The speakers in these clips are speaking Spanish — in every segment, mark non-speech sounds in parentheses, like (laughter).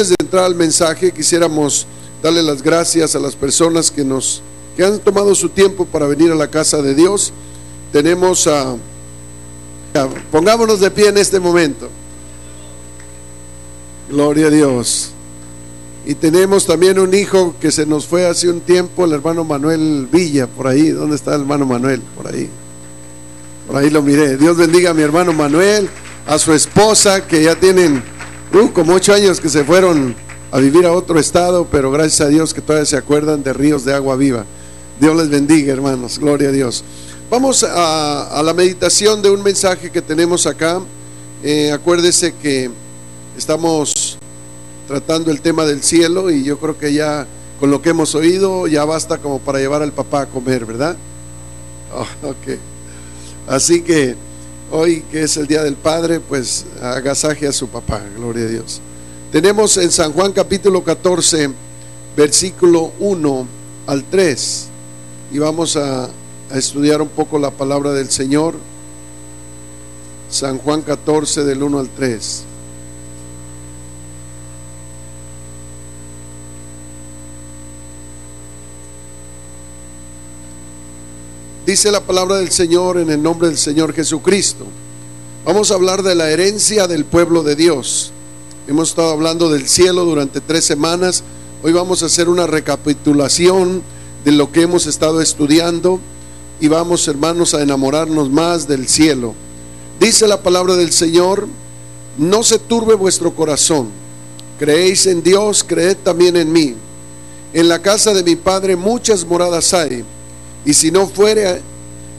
Antes de entrar al mensaje, quisiéramos darle las gracias a las personas que nos que han tomado su tiempo para venir a la casa de Dios. Tenemos a pongámonos de pie en este momento. Gloria a Dios. Y tenemos también un hijo que se nos fue hace un tiempo, el hermano Manuel Villa, por ahí. ¿Dónde está el hermano Manuel? Por ahí. Por ahí lo miré. Dios bendiga a mi hermano Manuel, a su esposa, que ya tienen uh, como ocho años que se fueron a vivir a otro estado, pero gracias a Dios que todavía se acuerdan de ríos de agua viva. Dios les bendiga, hermanos. Gloria a Dios. Vamos a, la meditación de un mensaje que tenemos acá. Eh, acuérdese que estamos tratando el tema del cielo y yo creo que ya con lo que hemos oído ya basta como para llevar al papá a comer, ¿verdad? (laughs) Oh, Así que hoy que es el Día del Padre, pues agasaje a su papá, gloria a Dios. Tenemos en San Juan capítulo 14, versículo 1 al 3, y vamos a, a estudiar un poco la palabra del Señor. San Juan 14 del 1 al 3. Dice la palabra del Señor en el nombre del Señor Jesucristo. Vamos a hablar de la herencia del pueblo de Dios. Hemos estado hablando del cielo durante tres semanas. Hoy vamos a hacer una recapitulación de lo que hemos estado estudiando y vamos, hermanos, a enamorarnos más del cielo. Dice la palabra del Señor, no se turbe vuestro corazón. Creéis en Dios, creed también en mí. En la casa de mi Padre muchas moradas hay y si no fuere,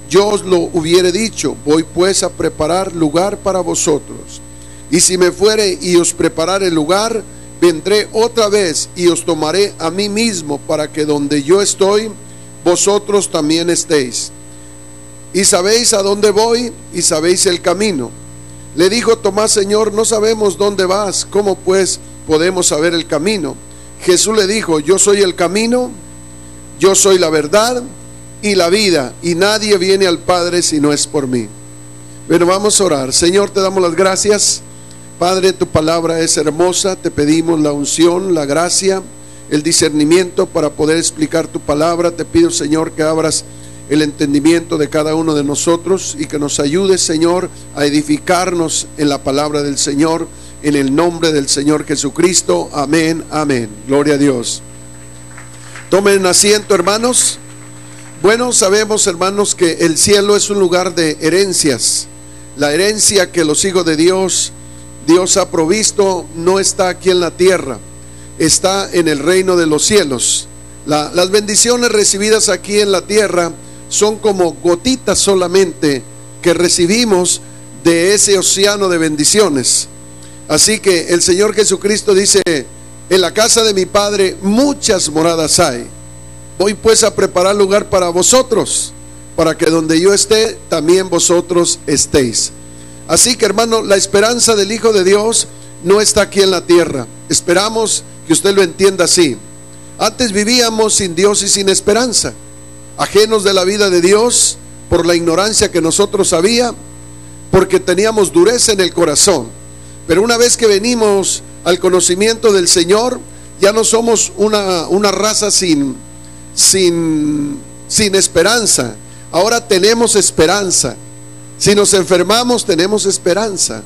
yo os lo hubiere dicho, voy pues a preparar lugar para vosotros. Y si me fuere y os preparare lugar, vendré otra vez y os tomaré a mí mismo para que donde yo estoy, vosotros también estéis. Y sabéis a dónde voy y sabéis el camino. Le dijo Tomás, Señor, no sabemos dónde vas, ¿cómo pues podemos saber el camino? Jesús le dijo, yo soy el camino, yo soy la verdad y la vida, y nadie viene al Padre si no es por mí. Bueno, vamos a orar. Señor, te damos las gracias. Padre, tu palabra es hermosa. Te pedimos la unción, la gracia, el discernimiento para poder explicar tu palabra. Te pido, Señor, que abras el entendimiento de cada uno de nosotros y que nos ayudes, Señor, a edificarnos en la palabra del Señor, en el nombre del Señor Jesucristo. Amén, amén. Gloria a Dios. Tomen asiento, hermanos. Bueno, sabemos hermanos que el cielo es un lugar de herencias. La herencia que los hijos de Dios, Dios ha provisto, no está aquí en la tierra, está en el reino de los cielos. las bendiciones recibidas aquí en la tierra son como gotitas solamente que recibimos de ese océano de bendiciones. Así que el Señor Jesucristo dice, en la casa de mi Padre muchas moradas hay Voy pues a preparar lugar para vosotros, para que donde yo esté, también vosotros estéis. Así que hermano, la esperanza del Hijo de Dios no está aquí en la tierra. Esperamos que usted lo entienda así. Antes vivíamos sin Dios y sin esperanza, ajenos de la vida de Dios por la ignorancia que nosotros había, porque teníamos dureza en el corazón. Pero una vez que venimos al conocimiento del Señor, ya no somos una, una raza sin, sin, sin esperanza. Ahora tenemos esperanza. Si nos enfermamos, tenemos esperanza.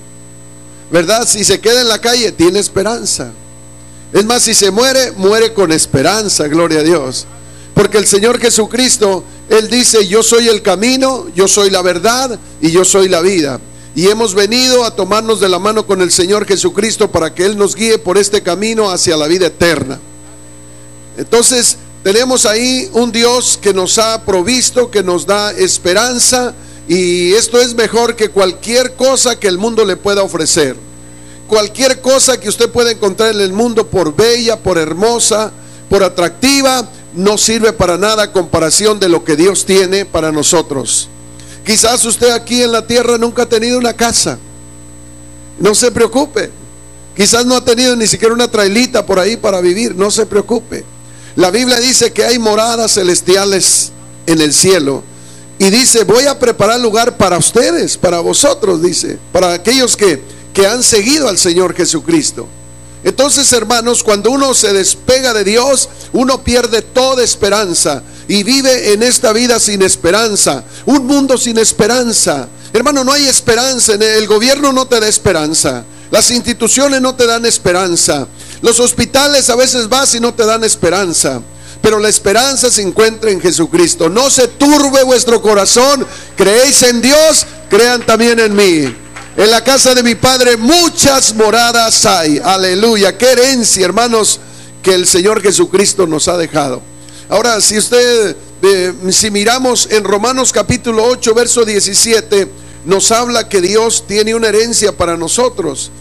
¿Verdad? Si se queda en la calle, tiene esperanza. Es más, si se muere, muere con esperanza, gloria a Dios. Porque el Señor Jesucristo, Él dice, yo soy el camino, yo soy la verdad y yo soy la vida. Y hemos venido a tomarnos de la mano con el Señor Jesucristo para que Él nos guíe por este camino hacia la vida eterna. Entonces, tenemos ahí un Dios que nos ha provisto, que nos da esperanza y esto es mejor que cualquier cosa que el mundo le pueda ofrecer. Cualquier cosa que usted pueda encontrar en el mundo, por bella, por hermosa, por atractiva, no sirve para nada comparación de lo que Dios tiene para nosotros. Quizás usted aquí en la tierra nunca ha tenido una casa. No se preocupe. Quizás no ha tenido ni siquiera una trailita por ahí para vivir. No se preocupe. La Biblia dice que hay moradas celestiales en el cielo. Y dice, voy a preparar lugar para ustedes, para vosotros, dice, para aquellos que, que han seguido al Señor Jesucristo. Entonces, hermanos, cuando uno se despega de Dios, uno pierde toda esperanza y vive en esta vida sin esperanza, un mundo sin esperanza. Hermano, no hay esperanza, el gobierno no te da esperanza, las instituciones no te dan esperanza, los hospitales a veces vas y no te dan esperanza. Pero la esperanza se encuentra en Jesucristo. No se turbe vuestro corazón. Creéis en Dios, crean también en mí. En la casa de mi Padre muchas moradas hay. Aleluya. Qué herencia, hermanos, que el Señor Jesucristo nos ha dejado. Ahora, si usted, si miramos en Romanos capítulo 8, verso 17, nos habla que Dios tiene una herencia para nosotros.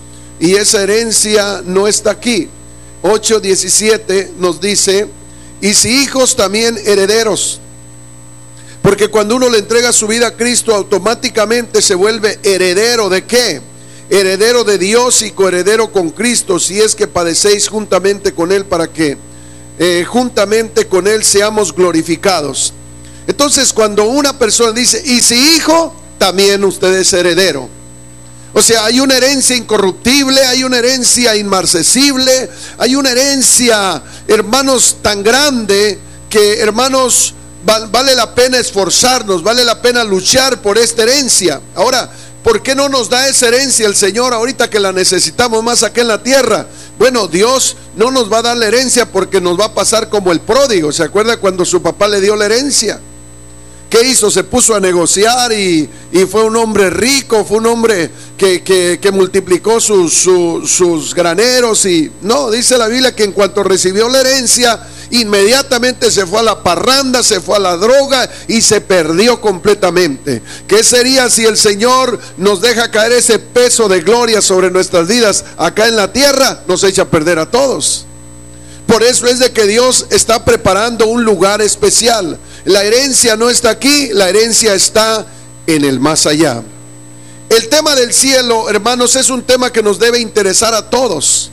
Y esa herencia no está aquí. 8, 17 nos dice, y si hijos también herederos porque cuando uno le entrega su vida a Cristo, automáticamente se vuelve heredero de qué? Heredero de Dios y coheredero con Cristo, si es que padecéis juntamente con Él para que eh, juntamente con Él seamos glorificados. Entonces, cuando una persona dice, y si hijo, también usted es heredero. O sea, hay una herencia incorruptible, hay una herencia inmarcesible, hay una herencia, hermanos, tan grande que, hermanos, vale la pena esforzarnos, vale la pena luchar por esta herencia. Ahora, ¿por qué no nos da esa herencia el Señor ahorita que la necesitamos más aquí en la tierra? Bueno, Dios no nos va a dar la herencia porque nos va a pasar como el pródigo. ¿Se acuerda cuando su papá le dio la herencia? ¿Qué hizo? Se puso a negociar y, fue un hombre rico, fue un hombre que, multiplicó sus, sus graneros y no, dice la Biblia que en cuanto recibió la herencia, inmediatamente se fue a la parranda, se fue a la droga y se perdió completamente. ¿Qué sería si el Señor nos deja caer ese peso de gloria sobre nuestras vidas acá en la tierra? Nos echa a perder a todos. Por eso es de que Dios está preparando un lugar especial. La herencia no está aquí, la herencia está en el más allá. El tema del cielo, hermanos, es un tema que nos debe interesar a todos.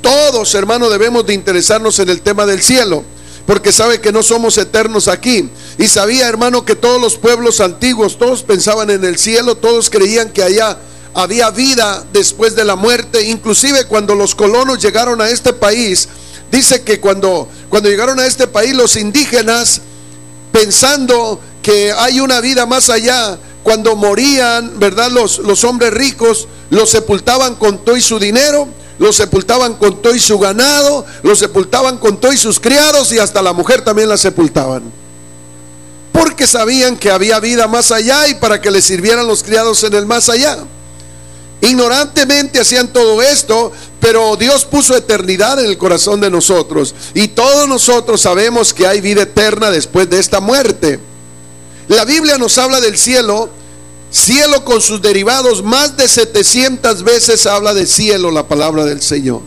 Todos, hermanos, debemos de interesarnos en el tema del cielo, porque sabe que no somos eternos aquí. Y sabía, hermano, que todos los pueblos antiguos, todos pensaban en el cielo, todos creían que allá había vida después de la muerte. Inclusive cuando los colonos llegaron a este país, dice que cuando, cuando llegaron a este país los indígenas, pensando que hay una vida más allá, cuando morían, ¿verdad? Los, los hombres ricos los sepultaban con todo y su dinero lo sepultaban con todo y su ganado, lo sepultaban con todo y sus criados y hasta la mujer también la sepultaban. Porque sabían que había vida más allá y para que les sirvieran los criados en el más allá. Ignorantemente hacían todo esto, pero Dios puso eternidad en el corazón de nosotros. Y todos nosotros sabemos que hay vida eterna después de esta muerte. La Biblia nos habla del cielo Cielo con sus derivados, más de 700 veces habla de cielo la palabra del Señor.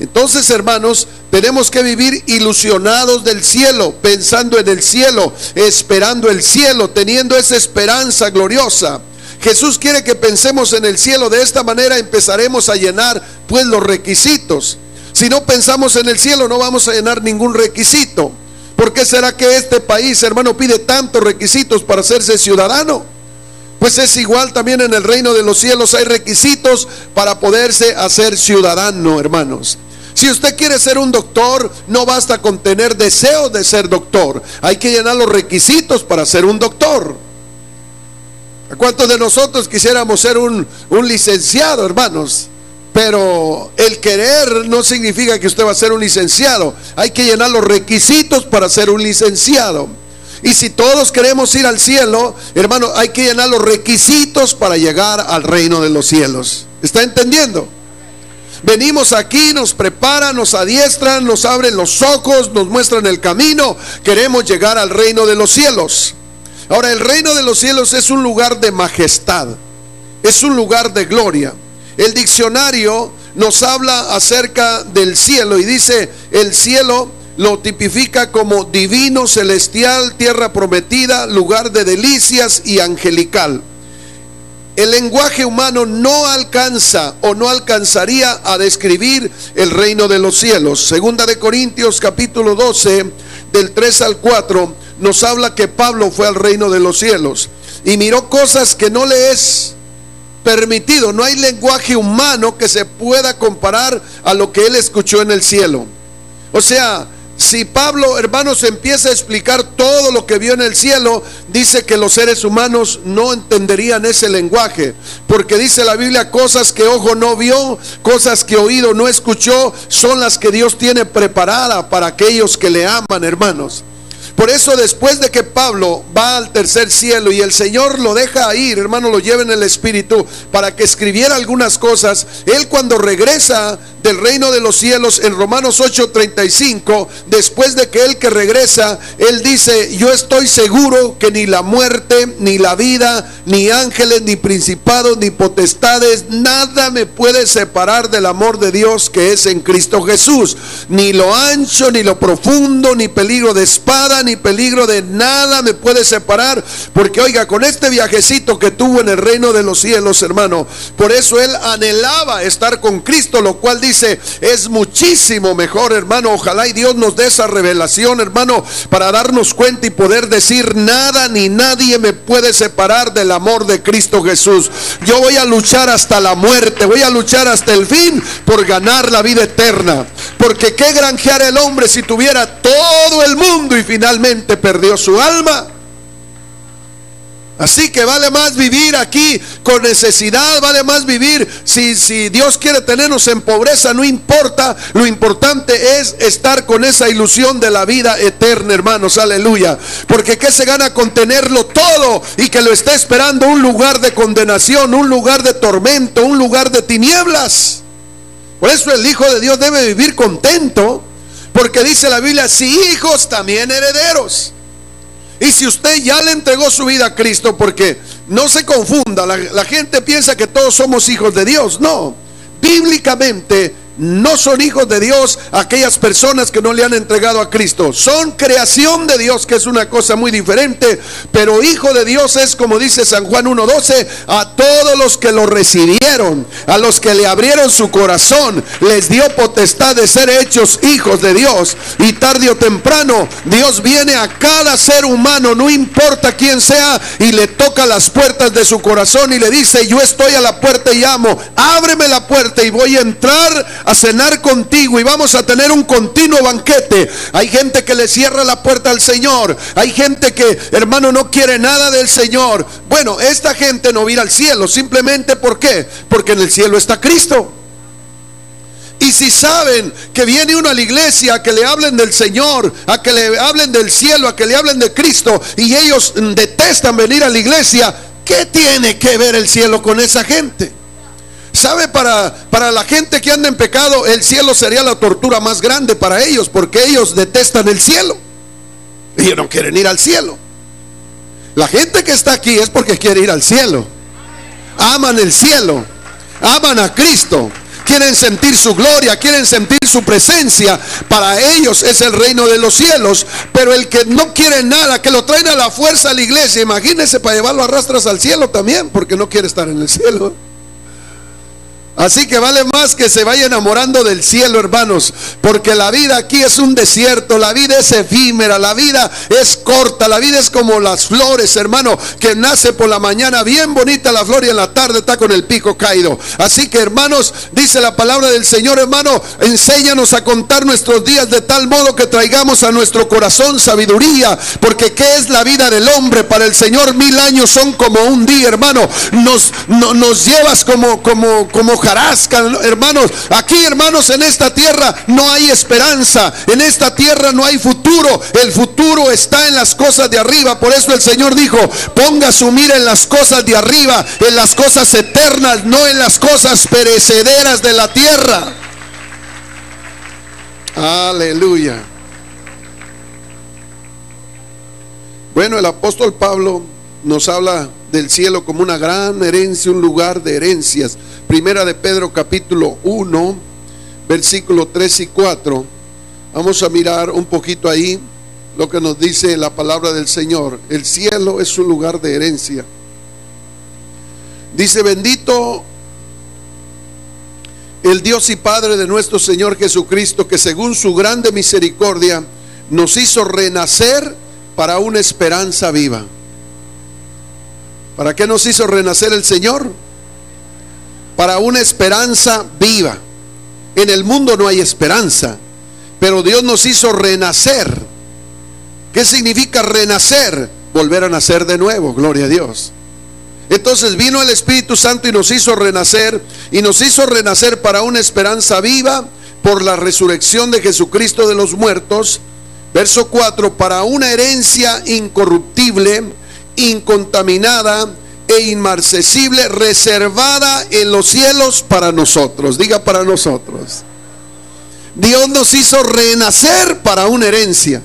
Entonces, hermanos, tenemos que vivir ilusionados del cielo, pensando en el cielo, esperando el cielo, teniendo esa esperanza gloriosa. Jesús quiere que pensemos en el cielo. De esta manera empezaremos a llenar pues los requisitos. Si no pensamos en el cielo, no vamos a llenar ningún requisito. ¿Por qué será que este país, hermano, pide tantos requisitos para hacerse ciudadano? Pues es igual también en el reino de los cielos hay requisitos para poderse hacer ciudadano, hermanos. Si usted quiere ser un doctor, no basta con tener deseo de ser doctor. Hay que llenar los requisitos para ser un doctor. ¿A cuántos de nosotros quisiéramos ser un, un licenciado, hermanos? Pero el querer no significa que usted va a ser un licenciado. Hay que llenar los requisitos para ser un licenciado. Y si todos queremos ir al cielo, hermano, hay que llenar los requisitos para llegar al reino de los cielos. ¿Está entendiendo? Venimos aquí, nos preparan, nos adiestran, nos abren los ojos, nos muestran el camino. Queremos llegar al reino de los cielos. Ahora, el reino de los cielos es un lugar de majestad, es un lugar de gloria. El diccionario nos habla acerca del cielo y dice, el cielo lo tipifica como divino, celestial, tierra prometida, lugar de delicias y angelical. El lenguaje humano no alcanza o no alcanzaría a describir el reino de los cielos. Segunda de Corintios capítulo 12, del 3 al 4, nos habla que Pablo fue al reino de los cielos y miró cosas que no le es permitido, no hay lenguaje humano que se pueda comparar a lo que él escuchó en el cielo. O sea, si Pablo, hermanos, empieza a explicar todo lo que vio en el cielo, dice que los seres humanos no entenderían ese lenguaje, porque dice la Biblia, cosas que ojo no vio, cosas que oído no escuchó, son las que Dios tiene preparada para aquellos que le aman, hermanos. Por eso después de que Pablo va al tercer cielo y el Señor lo deja ir, hermano, lo lleva en el Espíritu para que escribiera algunas cosas, él cuando regresa del reino de los cielos en Romanos 8:35, después de que él que regresa, él dice, yo estoy seguro que ni la muerte, ni la vida, ni ángeles, ni principados, ni potestades, nada me puede separar del amor de Dios que es en Cristo Jesús. Ni lo ancho, ni lo profundo, ni peligro de espada, ni peligro de nada me puede separar. Porque oiga, con este viajecito que tuvo en el reino de los cielos, hermano, por eso él anhelaba estar con Cristo, lo cual dice, dice, es muchísimo mejor, hermano. Ojalá y Dios nos dé esa revelación, hermano, para darnos cuenta y poder decir, nada ni nadie me puede separar del amor de Cristo Jesús. Yo voy a luchar hasta la muerte, voy a luchar hasta el fin por ganar la vida eterna. Porque qué granjear el hombre si tuviera todo el mundo y finalmente perdió su alma. Así que vale más vivir aquí con necesidad, vale más vivir si, si Dios quiere tenernos en pobreza, no importa, lo importante es estar con esa ilusión de la vida eterna, hermanos, aleluya. Porque ¿qué se gana con tenerlo todo y que lo esté esperando un lugar de condenación, un lugar de tormento, un lugar de tinieblas? Por eso el Hijo de Dios debe vivir contento, porque dice la Biblia, si hijos también herederos. Y si usted ya le entregó su vida a Cristo, porque no se confunda, la, gente piensa que todos somos hijos de Dios. No, bíblicamente no son hijos de Dios aquellas personas que no le han entregado a Cristo. Son creación de Dios, que es una cosa muy diferente. Pero hijo de Dios es, como dice San Juan 1.12, a todos los que lo recibieron, a los que le abrieron su corazón, les dio potestad de ser hechos hijos de Dios. Y tarde o temprano, Dios viene a cada ser humano, no importa quién sea, y le toca las puertas de su corazón y le dice, yo estoy a la puerta y llamo, ábreme la puerta y voy a entrar a cenar contigo y vamos a tener un continuo banquete. Hay gente que le cierra la puerta al Señor. Hay gente que, hermano, no quiere nada del Señor. Bueno, esta gente no va a ir al cielo. Simplemente ¿por qué? Porque en el cielo está Cristo. Y si saben que viene uno a la iglesia a que le hablen del Señor, a que le hablen del cielo, a que le hablen de Cristo, y ellos detestan venir a la iglesia, ¿qué tiene que ver el cielo con esa gente? ¿Sabe? Para, para la gente que anda en pecado, el cielo sería la tortura más grande para ellos, porque ellos detestan el cielo. Ellos no quieren ir al cielo. La gente que está aquí es porque quiere ir al cielo. Aman el cielo. Aman a Cristo. Quieren sentir su gloria, quieren sentir su presencia. Para ellos es el reino de los cielos. Pero el que no quiere nada, que lo traen a la fuerza a la iglesia, imagínense para llevarlo a rastras al cielo también, porque no quiere estar en el cielo. Así que vale más que se vaya enamorando del cielo, hermanos, porque la vida aquí es un desierto, la vida es efímera, la vida es corta, la vida es como las flores, hermano, que nace por la mañana bien bonita la flor y en la tarde está con el pico caído. Así que, hermanos, dice la palabra del Señor, hermano, enséñanos a contar nuestros días de tal modo que traigamos a nuestro corazón sabiduría, porque ¿qué es la vida del hombre? Para el Señor mil años son como un día, hermano. Nos, nos llevas como, como, como hermanos. Aquí, hermanos, en esta tierra no hay esperanza. En esta tierra no hay futuro. El futuro está en las cosas de arriba. Por eso el Señor dijo, ponga su mira en las cosas de arriba, en las cosas eternas, no en las cosas perecederas de la tierra. Aleluya. Bueno, el apóstol Pablo nos habla del cielo como una gran herencia, un lugar de herencias. Primera de Pedro capítulo 1, versículo 3 y 4. Vamos a mirar un poquito ahí lo que nos dice la palabra del Señor. El cielo es un lugar de herencia. Dice, bendito el Dios y Padre de nuestro Señor Jesucristo, que según su grande misericordia nos hizo renacer para una esperanza viva. ¿Para qué nos hizo renacer el Señor? Para una esperanza viva. En el mundo no hay esperanza, pero Dios nos hizo renacer. ¿Qué significa renacer? Volver a nacer de nuevo, gloria a Dios. Entonces vino el Espíritu Santo y nos hizo renacer, y nos hizo renacer para una esperanza viva por la resurrección de Jesucristo de los muertos. Verso 4, para una herencia incorruptible, incontaminada e inmarcesible, reservada en los cielos para nosotros. Diga para nosotros. Dios nos hizo renacer para una herencia.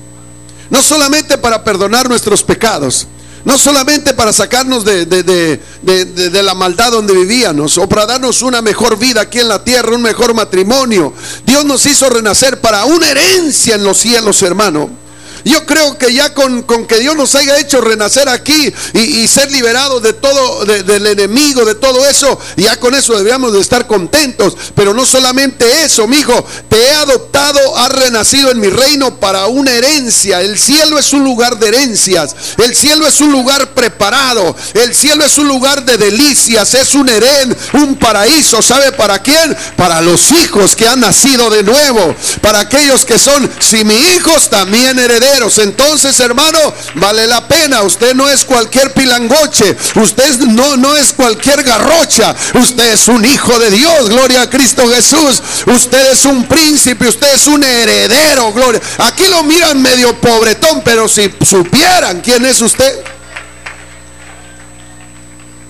No solamente para perdonar nuestros pecados, no solamente para sacarnos de, de, la maldad donde vivíamos o para darnos una mejor vida aquí en la tierra, un mejor matrimonio. Dios nos hizo renacer para una herencia en los cielos, hermano. Yo creo que ya con, que Dios nos haya hecho renacer aquí y, ser liberados de todo, del enemigo, de todo eso, ya con eso deberíamos de estar contentos. Pero no solamente eso, mi hijo, te he adoptado, has renacido en mi reino para una herencia. El cielo es un lugar de herencias. El cielo es un lugar preparado. El cielo es un lugar de delicias. Es un herén, un paraíso. ¿Sabe para quién? Para los hijos que han nacido de nuevo. Para aquellos que son, si mi hijos también herederos entonces, hermano, vale la pena. Usted no es cualquier pilangoche. Usted no, no es cualquier garrocha. Usted es un hijo de Dios. Gloria a Cristo Jesús. Usted es un príncipe. Usted es un heredero. Gloria. Aquí lo miran medio pobretón, pero si supieran quién es usted.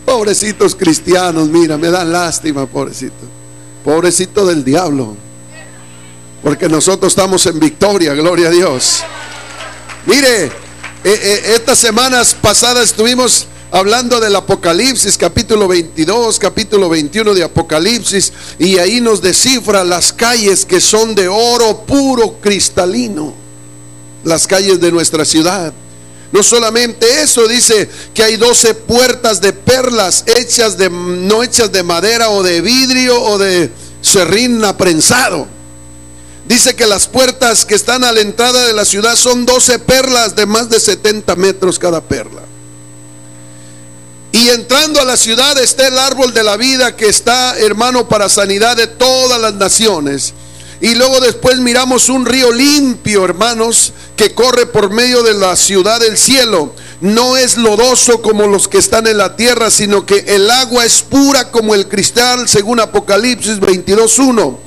Pobrecitos cristianos, mira, me dan lástima, pobrecito. Pobrecito del diablo. Porque nosotros estamos en victoria, gloria a Dios. Mire, eh, eh, estas semanas pasadas estuvimos hablando del Apocalipsis, capítulo 22, capítulo 21 de Apocalipsis, y ahí nos descifra las calles que son de oro puro cristalino, las calles de nuestra ciudad. No solamente eso, dice que hay 12 puertas de perlas hechas de, no hechas de madera o de vidrio o de serrín aprensado. Dice que las puertas que están a la entrada de la ciudad son 12 perlas de más de 70 metros cada perla. Y entrando a la ciudad está el árbol de la vida que está, hermano, para sanidad de todas las naciones. Y luego después miramos un río limpio, hermanos, que corre por medio de la ciudad del cielo. No es lodoso como los que están en la tierra, sino que el agua es pura como el cristal, según Apocalipsis 22.1.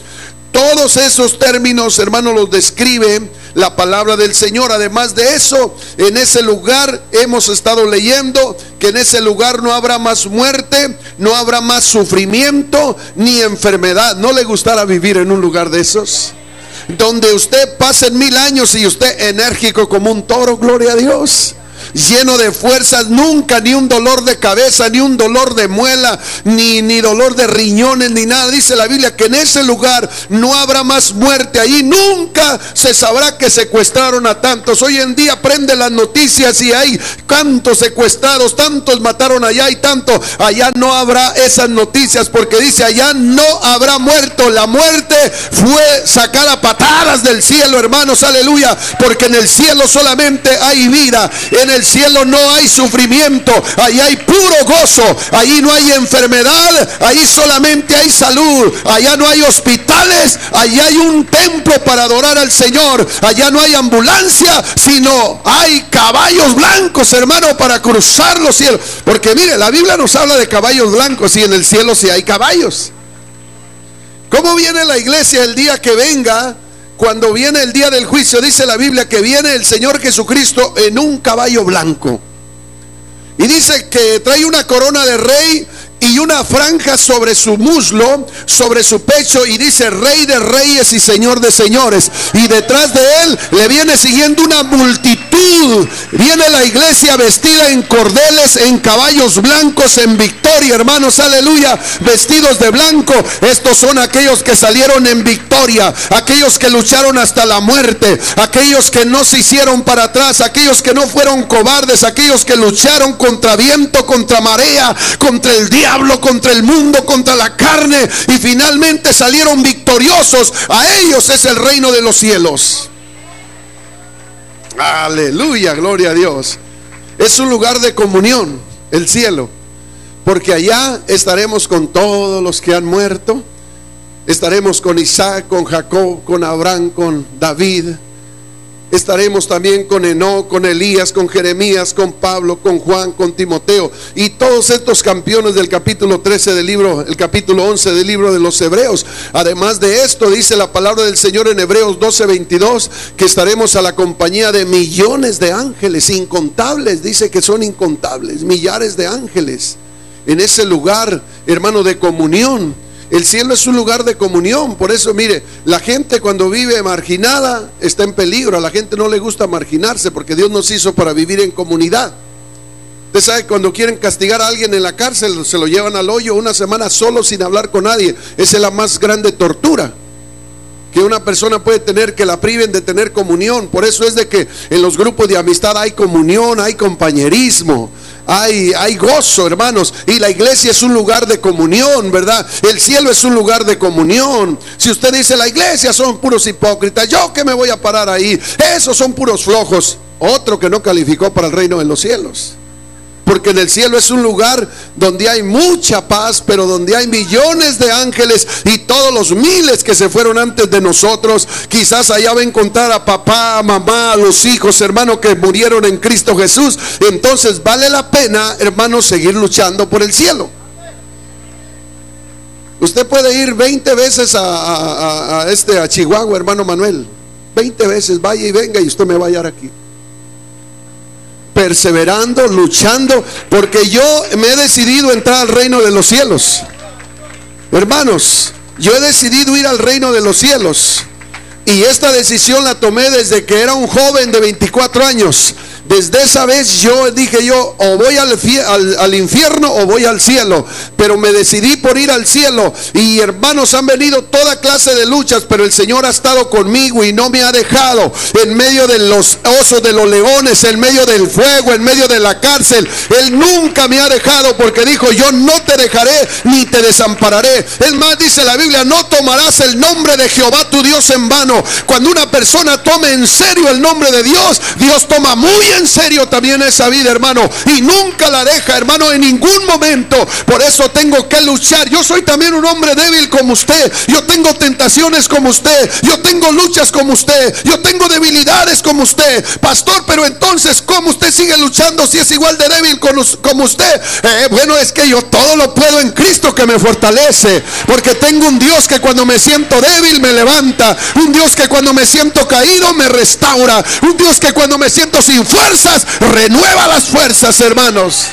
Todos esos términos, hermano, los describe la palabra del Señor. Además de eso, en ese lugar hemos estado leyendo que en ese lugar no habrá más muerte, no habrá más sufrimiento ni enfermedad. ¿No le gustará vivir en un lugar de esos? Donde usted pase mil años y usted enérgico como un toro, gloria a Dios lleno de fuerzas, nunca ni un dolor de cabeza, ni un dolor de muela, ni, ni dolor de riñones, ni nada. Dice la Biblia que en ese lugar no habrá más muerte. Allí nunca se sabrá que secuestraron a tantos. Hoy en día prende las noticias y hay tantos secuestrados, tantos mataron allá y tanto. Allá no habrá esas noticias porque dice allá no habrá muerto. La muerte fue sacada patadas del cielo, hermanos, aleluya. Porque en el cielo solamente hay vida. En el el cielo no hay sufrimiento, ahí hay puro gozo, ahí no hay enfermedad, ahí solamente hay salud, allá no hay hospitales, allá hay un templo para adorar al Señor, allá no hay ambulancia, sino hay caballos blancos, hermano, para cruzar los cielos. Porque mire, la Biblia nos habla de caballos blancos y en el cielo sí hay caballos. ¿Cómo viene la iglesia el día que venga? Cuando viene el día del juicio, dice la Biblia que viene el Señor Jesucristo en un caballo blanco. Y dice que trae una corona de rey y una franja sobre su muslo, sobre su pecho, y dice Rey de Reyes y Señor de Señores. Y detrás de él le viene siguiendo una multitud. Viene la iglesia vestida en cordeles, en caballos blancos, en victoria, hermanos, aleluya, vestidos de blanco. Estos son aquellos que salieron en victoria, aquellos que lucharon hasta la muerte, aquellos que no se hicieron para atrás, aquellos que no fueron cobardes, aquellos que lucharon contra viento, contra marea, contra el día Hablo contra el mundo, contra la carne y finalmente salieron victoriosos. A ellos es el reino de los cielos. Aleluya, gloria a Dios. Es un lugar de comunión, el cielo. porque allá estaremos con todos los que han muerto. Estaremos con Isaac, con Jacob, con Abraham, con David, Estaremos también con Enoch, con Elías, con Jeremías, con Pablo, con Juan, con Timoteo y todos estos campeones del capítulo 13 del libro, el capítulo 11 del libro de los Hebreos. Además de esto, dice la palabra del Señor en Hebreos 12, 22, que estaremos a la compañía de millones de ángeles, incontables, dice que son incontables, millares de ángeles en ese lugar, hermano, de comunión el cielo es un lugar de comunión. Por eso, mire, la gente cuando vive marginada está en peligro. A la gente no le gusta marginarse porque Dios nos hizo para vivir en comunidad. Usted sabe, cuando quieren castigar a alguien en la cárcel, se lo llevan al hoyo una semana solo sin hablar con nadie. Esa es la más grande tortura que una persona puede tener que la priven de tener comunión. Por eso es de que en los grupos de amistad hay comunión, hay compañerismo, hay, hay gozo, hermanos. Y la iglesia es un lugar de comunión, ¿verdad? El cielo es un lugar de comunión. Si usted dice la iglesia son puros hipócritas, yo que me voy a parar ahí, esos son puros flojos. Otro que no calificó para el reino de los cielos porque en el cielo es un lugar donde hay mucha paz, pero donde hay millones de ángeles y todos los miles que se fueron antes de nosotros. Quizás allá va a encontrar a papá, mamá, a los hijos, hermanos que murieron en Cristo Jesús. Entonces vale la pena, hermanos, seguir luchando por el cielo. Usted puede ir 20 veces a, este a Chihuahua, hermano Manuel. 20 veces, vaya y venga y usted me va a hallar aquí perseverando, luchando, porque yo me he decidido entrar al reino de los cielos. Hermanos, yo he decidido ir al reino de los cielos. Y esta decisión la tomé desde que era un joven de 24 años. Desde esa vez yo dije yo, o voy al, infierno o voy al cielo. Pero me decidí por ir al cielo. Y hermanos, han venido toda clase de luchas, pero el Señor ha estado conmigo y no me ha dejado en medio de los osos de los leones, en medio del fuego, en medio de la cárcel. Él nunca me ha dejado porque dijo, yo no te dejaré ni te desampararé. Es más, dice la Biblia, no tomarás el nombre de Jehová tu Dios en vano. Cuando una persona tome en serio el nombre de Dios, Dios toma muy en en serio también esa vida, hermano. Y nunca la deja, hermano, en ningún momento. Por eso tengo que luchar. Yo soy también un hombre débil como usted. Yo tengo tentaciones como usted. Yo tengo luchas como usted. Yo tengo debilidades como usted. Pastor, pero entonces, ¿cómo usted sigue luchando si es igual de débil como usted? Eh, bueno, es que yo todo lo puedo en Cristo que me fortalece. Porque tengo un Dios que cuando me siento débil me levanta. Un Dios que cuando me siento caído me restaura. Un Dios que cuando me siento sin fuerza renueva las fuerzas, hermanos.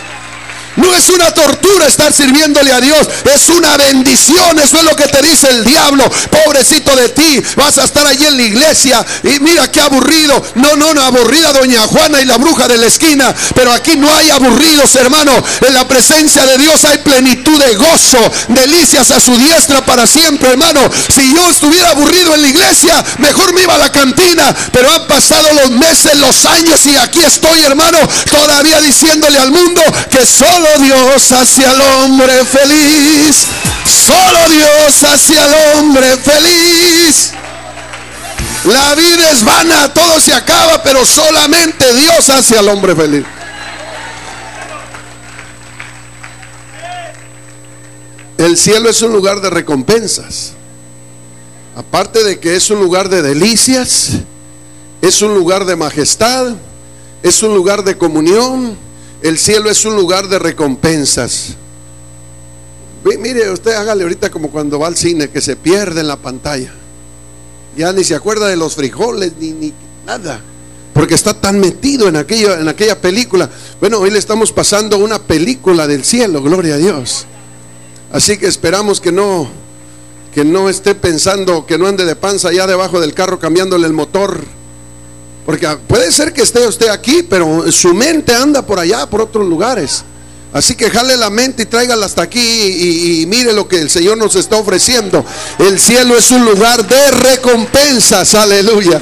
No es una tortura estar sirviéndole a Dios, es una bendición. Eso es lo que te dice el diablo. Pobrecito de ti, vas a estar allí en la iglesia y mira qué aburrido. No, no, no, aburrida doña Juana y la bruja de la esquina. Pero aquí no hay aburridos, hermano. En la presencia de Dios hay plenitud de gozo, delicias a su diestra para siempre, hermano. Si yo estuviera aburrido en la iglesia, mejor me iba a la cantina. Pero han pasado los meses, los años y aquí estoy, hermano, todavía diciéndole al mundo que solo Dios hacia el hombre feliz. Solo Dios hacia el hombre feliz. La vida es vana, todo se acaba, pero solamente Dios hacia el hombre feliz. El cielo es un lugar de recompensas. Aparte de que es un lugar de delicias, es un lugar de majestad, es un lugar de comunión, el cielo es un lugar de recompensas. Mire, usted hágale ahorita como cuando va al cine, que se pierde en la pantalla. Ya ni se acuerda de los frijoles, ni, ni nada. Porque está tan metido en, aquello, en aquella película. Bueno, hoy le estamos pasando una película del cielo, gloria a Dios. Así que esperamos que no, que no esté pensando, que no ande de panza allá debajo del carro cambiándole el motor porque puede ser que esté usted aquí, pero su mente anda por allá, por otros lugares. Así que jale la mente y tráigala hasta aquí y, mire lo que el Señor nos está ofreciendo. El cielo es un lugar de recompensas, aleluya.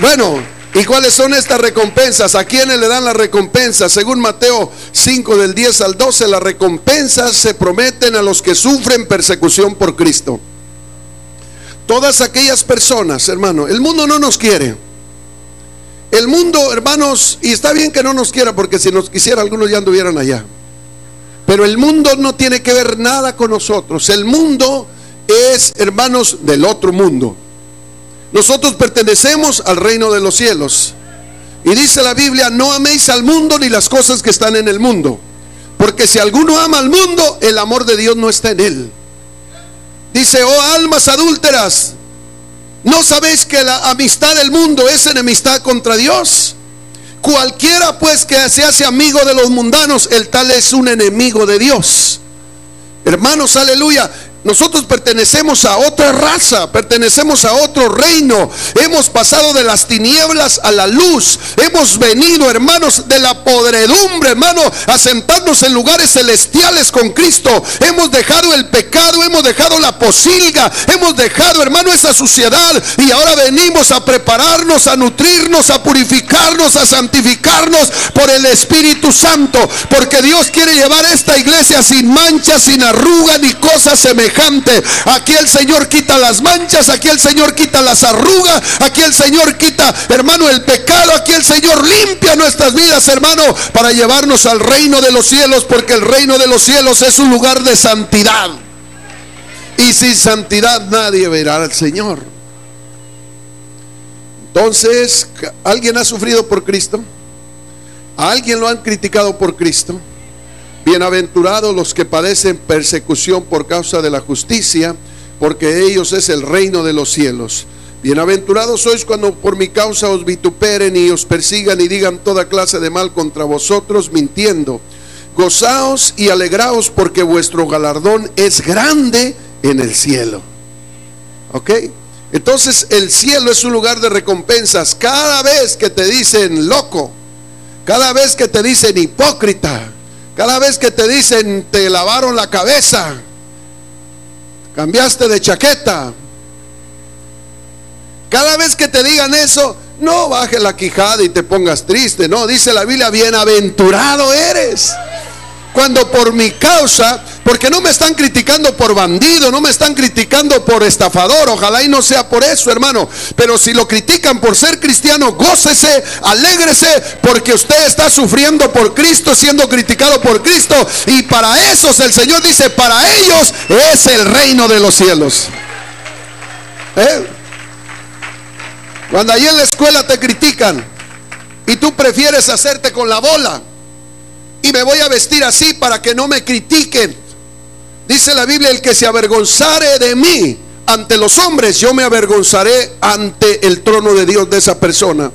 Bueno, ¿y cuáles son estas recompensas? ¿A quiénes le dan las recompensas? Según Mateo 5 del 10 al 12, las recompensas se prometen a los que sufren persecución por Cristo. Todas aquellas personas, hermano, el mundo no nos quiere. El mundo, hermanos, y está bien que no nos quiera, porque si nos quisiera algunos ya anduvieran allá. Pero el mundo no tiene que ver nada con nosotros. El mundo es, hermanos, del otro mundo. Nosotros pertenecemos al reino de los cielos. Y dice la Biblia, no améis al mundo ni las cosas que están en el mundo. Porque si alguno ama al mundo, el amor de Dios no está en él. Dice, oh almas adúlteras, ¿no sabéis que la amistad del mundo es enemistad contra Dios? Cualquiera pues que se hace amigo de los mundanos, el tal es un enemigo de Dios. Hermanos, aleluya. Nosotros pertenecemos a otra raza, pertenecemos a otro reino. Hemos pasado de las tinieblas a la luz. Hemos venido, hermanos, de la podredumbre, hermano, a sentarnos en lugares celestiales con Cristo. Hemos dejado el pecado, hemos dejado la posilga, hemos dejado, hermano, esa suciedad. Y ahora venimos a prepararnos, a nutrirnos, a purificarnos, a santificarnos por el Espíritu Santo. Porque Dios quiere llevar esta iglesia sin mancha, sin arruga ni cosas semejantes Aquí el Señor quita las manchas, aquí el Señor quita las arrugas, aquí el Señor quita, hermano, el pecado, aquí el Señor limpia nuestras vidas, hermano, para llevarnos al reino de los cielos, porque el reino de los cielos es un lugar de santidad. Y sin santidad nadie verá al Señor. Entonces, ¿alguien ha sufrido por Cristo? ¿A alguien lo han criticado por Cristo? Bienaventurados los que padecen persecución por causa de la justicia, porque ellos es el reino de los cielos. Bienaventurados sois cuando por mi causa os vituperen y os persigan y digan toda clase de mal contra vosotros, mintiendo. Gozaos y alegraos porque vuestro galardón es grande en el cielo. ¿Ok? Entonces el cielo es un lugar de recompensas. Cada vez que te dicen loco, cada vez que te dicen hipócrita, cada vez que te dicen te lavaron la cabeza, cambiaste de chaqueta. Cada vez que te digan eso, no baje la quijada y te pongas triste. No, dice la Biblia, bienaventurado eres cuando por mi causa, porque no me están criticando por bandido, no me están criticando por estafador, ojalá y no sea por eso, hermano, pero si lo critican por ser cristiano, gócese, alégrese, porque usted está sufriendo por Cristo, siendo criticado por Cristo, y para esos el Señor dice, para ellos es el reino de los cielos. ¿Eh? Cuando ahí en la escuela te critican y tú prefieres hacerte con la bola, y me voy a vestir así para que no me critiquen. Dice la Biblia, el que se avergonzare de mí ante los hombres, yo me avergonzaré ante el trono de Dios de esa persona.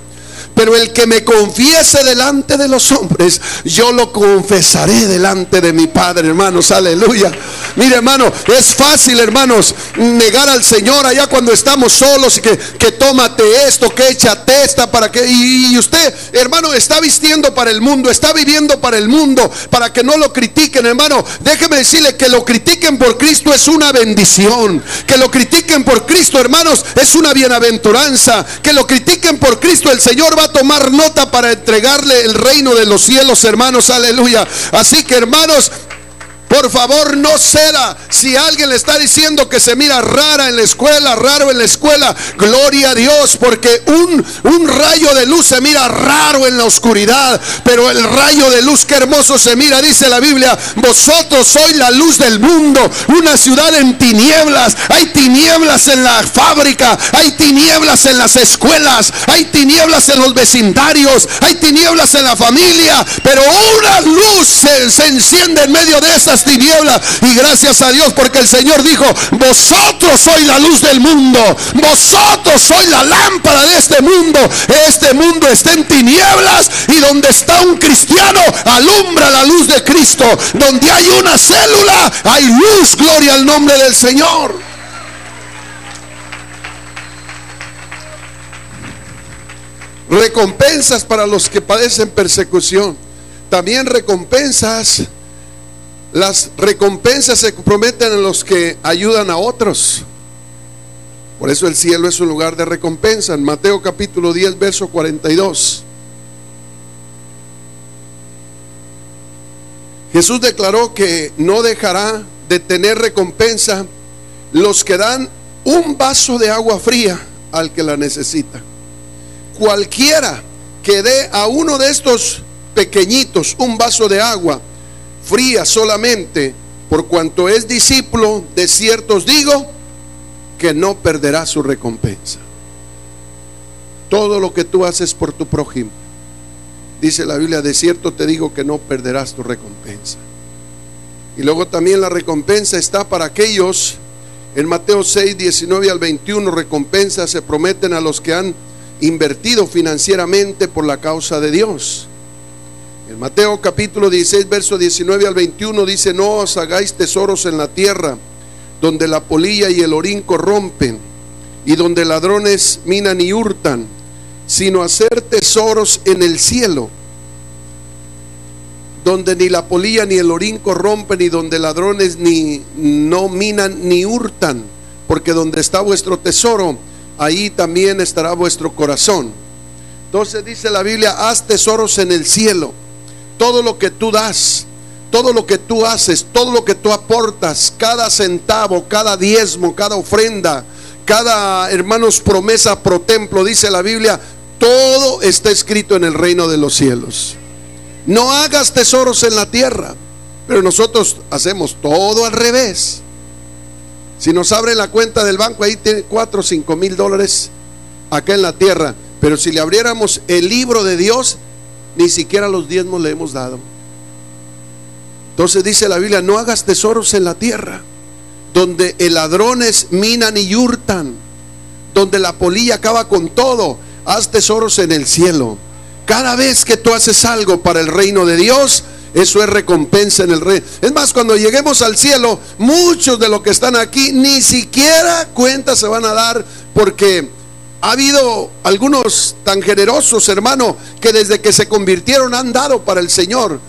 Pero el que me confiese delante de los hombres, yo lo confesaré delante de mi Padre, hermanos. Aleluya. Mire, hermano, es fácil, hermanos, negar al Señor allá cuando estamos solos y que, que tómate esto, que échate esta para que. Y, usted, hermano, está vistiendo para el mundo, está viviendo para el mundo, para que no lo critiquen, hermano. Déjeme decirle que lo critiquen por Cristo es una bendición. Que lo critiquen por Cristo, hermanos, es una bienaventuranza. Que lo critiquen por Cristo, el Señor va a tomar nota para entregarle el reino de los cielos, hermanos. Aleluya. Así que, hermanos, por favor, no ceda. Si alguien le está diciendo que se mira rara en la escuela, raro en la escuela, gloria a Dios, porque un, un rayo de luz se mira raro en la oscuridad, pero el rayo de luz, qué hermoso se mira, dice la Biblia, vosotros sois la luz del mundo, una ciudad en tinieblas, hay tinieblas en la fábrica, hay tinieblas en las escuelas, hay tinieblas en los vecindarios, hay tinieblas en la familia, pero una luz se, se enciende en medio de esas tinieblas. Y gracias a Dios porque el Señor dijo, vosotros sois la luz del mundo, vosotros sois la lámpara de este mundo. Este mundo está en tinieblas y donde está un cristiano alumbra la luz de Cristo. Donde hay una célula, hay luz, gloria al nombre del Señor. Recompensas para los que padecen persecución. También recompensas las recompensas se prometen a los que ayudan a otros. Por eso el cielo es un lugar de recompensa. En Mateo capítulo 10, verso 42. Jesús declaró que no dejará de tener recompensa los que dan un vaso de agua fría al que la necesita. Cualquiera que dé a uno de estos pequeñitos un vaso de agua, fría solamente, por cuanto es discípulo de ciertos digo, que no perderá su recompensa. Todo lo que tú haces por tu prójimo, dice la Biblia, de cierto te digo que no perderás tu recompensa. Y luego también la recompensa está para aquellos, en Mateo 6, 19 al 21, recompensas se prometen a los que han invertido financieramente por la causa de Dios. Mateo capítulo 16, verso 19 al 21 dice, no os hagáis tesoros en la tierra, donde la polilla y el orín corrompen, y donde ladrones minan y hurtan, sino hacer tesoros en el cielo, donde ni la polilla ni el orín corrompen, y donde ladrones ni no minan ni hurtan, porque donde está vuestro tesoro, ahí también estará vuestro corazón. Entonces dice la Biblia, haz tesoros en el cielo todo lo que tú das, todo lo que tú haces, todo lo que tú aportas, cada centavo, cada diezmo, cada ofrenda, cada hermanos promesa pro templo, dice la Biblia, todo está escrito en el reino de los cielos. No hagas tesoros en la tierra, pero nosotros hacemos todo al revés. Si nos abre la cuenta del banco, ahí tiene 4 o 5 mil dólares acá en la tierra. Pero si le abriéramos el libro de Dios, ni siquiera los diezmos le hemos dado. Entonces dice la Biblia, no hagas tesoros en la tierra, donde el ladrones minan y hurtan, donde la polilla acaba con todo. Haz tesoros en el cielo. Cada vez que tú haces algo para el reino de Dios, eso es recompensa en el reino. Es más, cuando lleguemos al cielo, muchos de los que están aquí ni siquiera cuenta se van a dar porque ha habido algunos tan generosos, hermano, que desde que se convirtieron han dado para el Señor.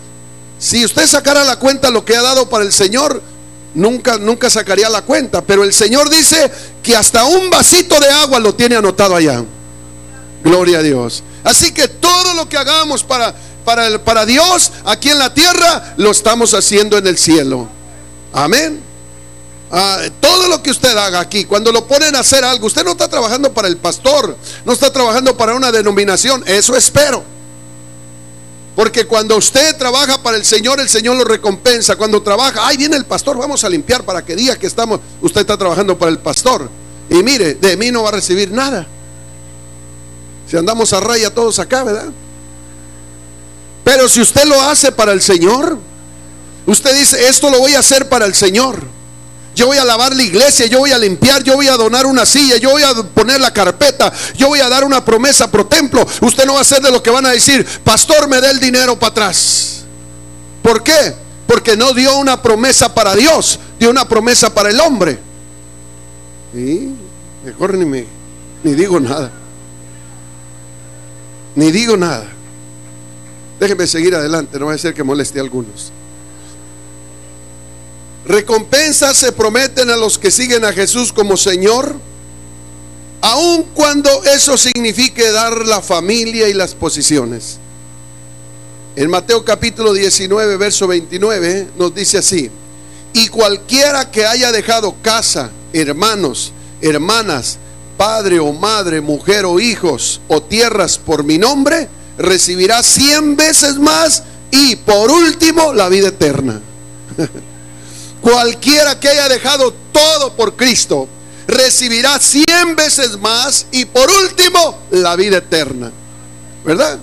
Si usted sacara la cuenta lo que ha dado para el Señor, nunca, nunca sacaría la cuenta. Pero el Señor dice que hasta un vasito de agua lo tiene anotado allá. Gloria a Dios. Así que todo lo que hagamos para, para, para Dios aquí en la tierra, lo estamos haciendo en el cielo. Amén. Ah, todo lo que usted haga aquí, cuando lo ponen a hacer algo, usted no está trabajando para el pastor, no está trabajando para una denominación, eso espero. Porque cuando usted trabaja para el Señor, el Señor lo recompensa. Cuando trabaja, ahí viene el pastor, vamos a limpiar para que diga que estamos, usted está trabajando para el pastor. Y mire, de mí no va a recibir nada. Si andamos a raya todos acá, ¿verdad? Pero si usted lo hace para el Señor, usted dice, esto lo voy a hacer para el Señor. Yo voy a lavar la iglesia, yo voy a limpiar, yo voy a donar una silla, yo voy a poner la carpeta, yo voy a dar una promesa pro templo. Usted no va a ser de lo que van a decir, pastor, me dé el dinero para atrás. ¿Por qué? Porque no dio una promesa para Dios, dio una promesa para el hombre. Y mejor ni me ni digo nada. Ni digo nada. Déjeme seguir adelante, no va a ser que moleste a algunos. Recompensas se prometen a los que siguen a Jesús como Señor, aun cuando eso signifique dar la familia y las posiciones. En Mateo capítulo 19, verso 29 nos dice así, y cualquiera que haya dejado casa, hermanos, hermanas, padre o madre, mujer o hijos o tierras por mi nombre, recibirá cien veces más y por último la vida eterna. (laughs) Cualquiera que haya dejado todo por Cristo recibirá cien veces más y por último la vida eterna. ¿Verdad?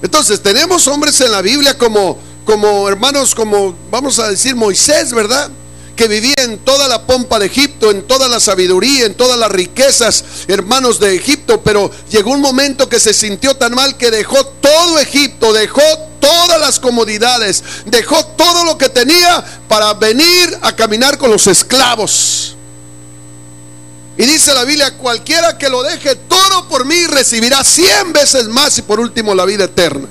Entonces tenemos hombres en la Biblia como, como hermanos, como vamos a decir Moisés, ¿verdad? Que vivía en toda la pompa de Egipto, en toda la sabiduría, en todas las riquezas, hermanos de Egipto, pero llegó un momento que se sintió tan mal que dejó todo Egipto, dejó todas las comodidades, dejó todo lo que tenía para venir a caminar con los esclavos. Y dice la Biblia, cualquiera que lo deje todo por mí recibirá cien veces más y por último la vida eterna.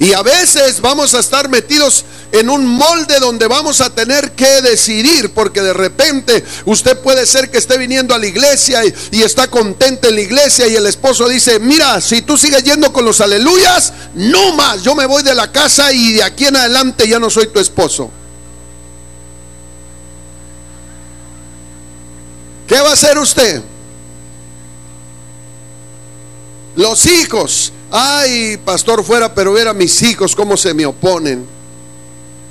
Y a veces vamos a estar metidos en un molde donde vamos a tener que decidir, porque de repente usted puede ser que esté viniendo a la iglesia y, está contenta en la iglesia y el esposo dice, mira, si tú sigues yendo con los aleluyas, no más, yo me voy de la casa y de aquí en adelante ya no soy tu esposo. ¿Qué va a hacer usted? Los hijos, Ay, pastor fuera, pero ver mis hijos cómo se me oponen.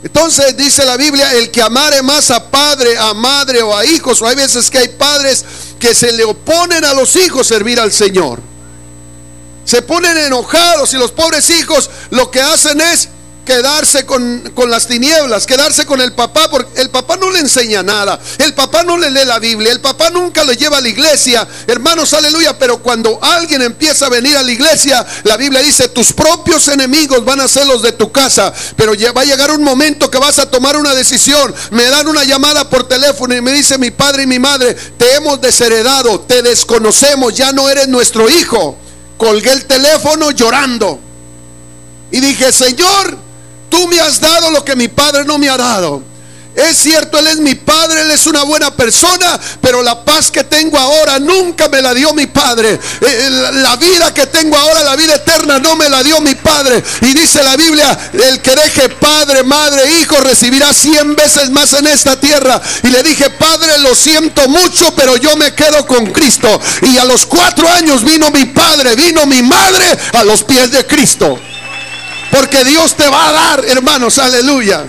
Entonces dice la Biblia, el que amare más a padre, a madre o a hijos, o hay veces que hay padres que se le oponen a los hijos servir al Señor. Se ponen enojados y los pobres hijos lo que hacen es quedarse con, las tinieblas, quedarse con el papá, porque el papá no le enseña nada, el papá no le lee la Biblia, el papá nunca le lleva a la iglesia, hermanos, aleluya, pero cuando alguien empieza a venir a la iglesia, la Biblia dice, tus propios enemigos van a ser los de tu casa, pero va a llegar un momento que vas a tomar una decisión, me dan una llamada por teléfono y me dice mi padre y mi madre, te hemos desheredado, te desconocemos, ya no eres nuestro hijo. Colgué el teléfono llorando. Y dije, Señor, Tú me has dado lo que mi padre no me ha dado. Es cierto, Él es mi Padre, Él es una buena persona, pero la paz que tengo ahora nunca me la dio mi Padre. Eh, la vida que tengo ahora, la vida eterna, no me la dio mi Padre. Y dice la Biblia, el que deje Padre, Madre, Hijo, recibirá cien veces más en esta tierra. Y le dije, Padre, lo siento mucho, pero yo me quedo con Cristo. Y a los cuatro años vino mi Padre, vino mi Madre a los pies de Cristo. Porque Dios te va a dar, hermanos, aleluya.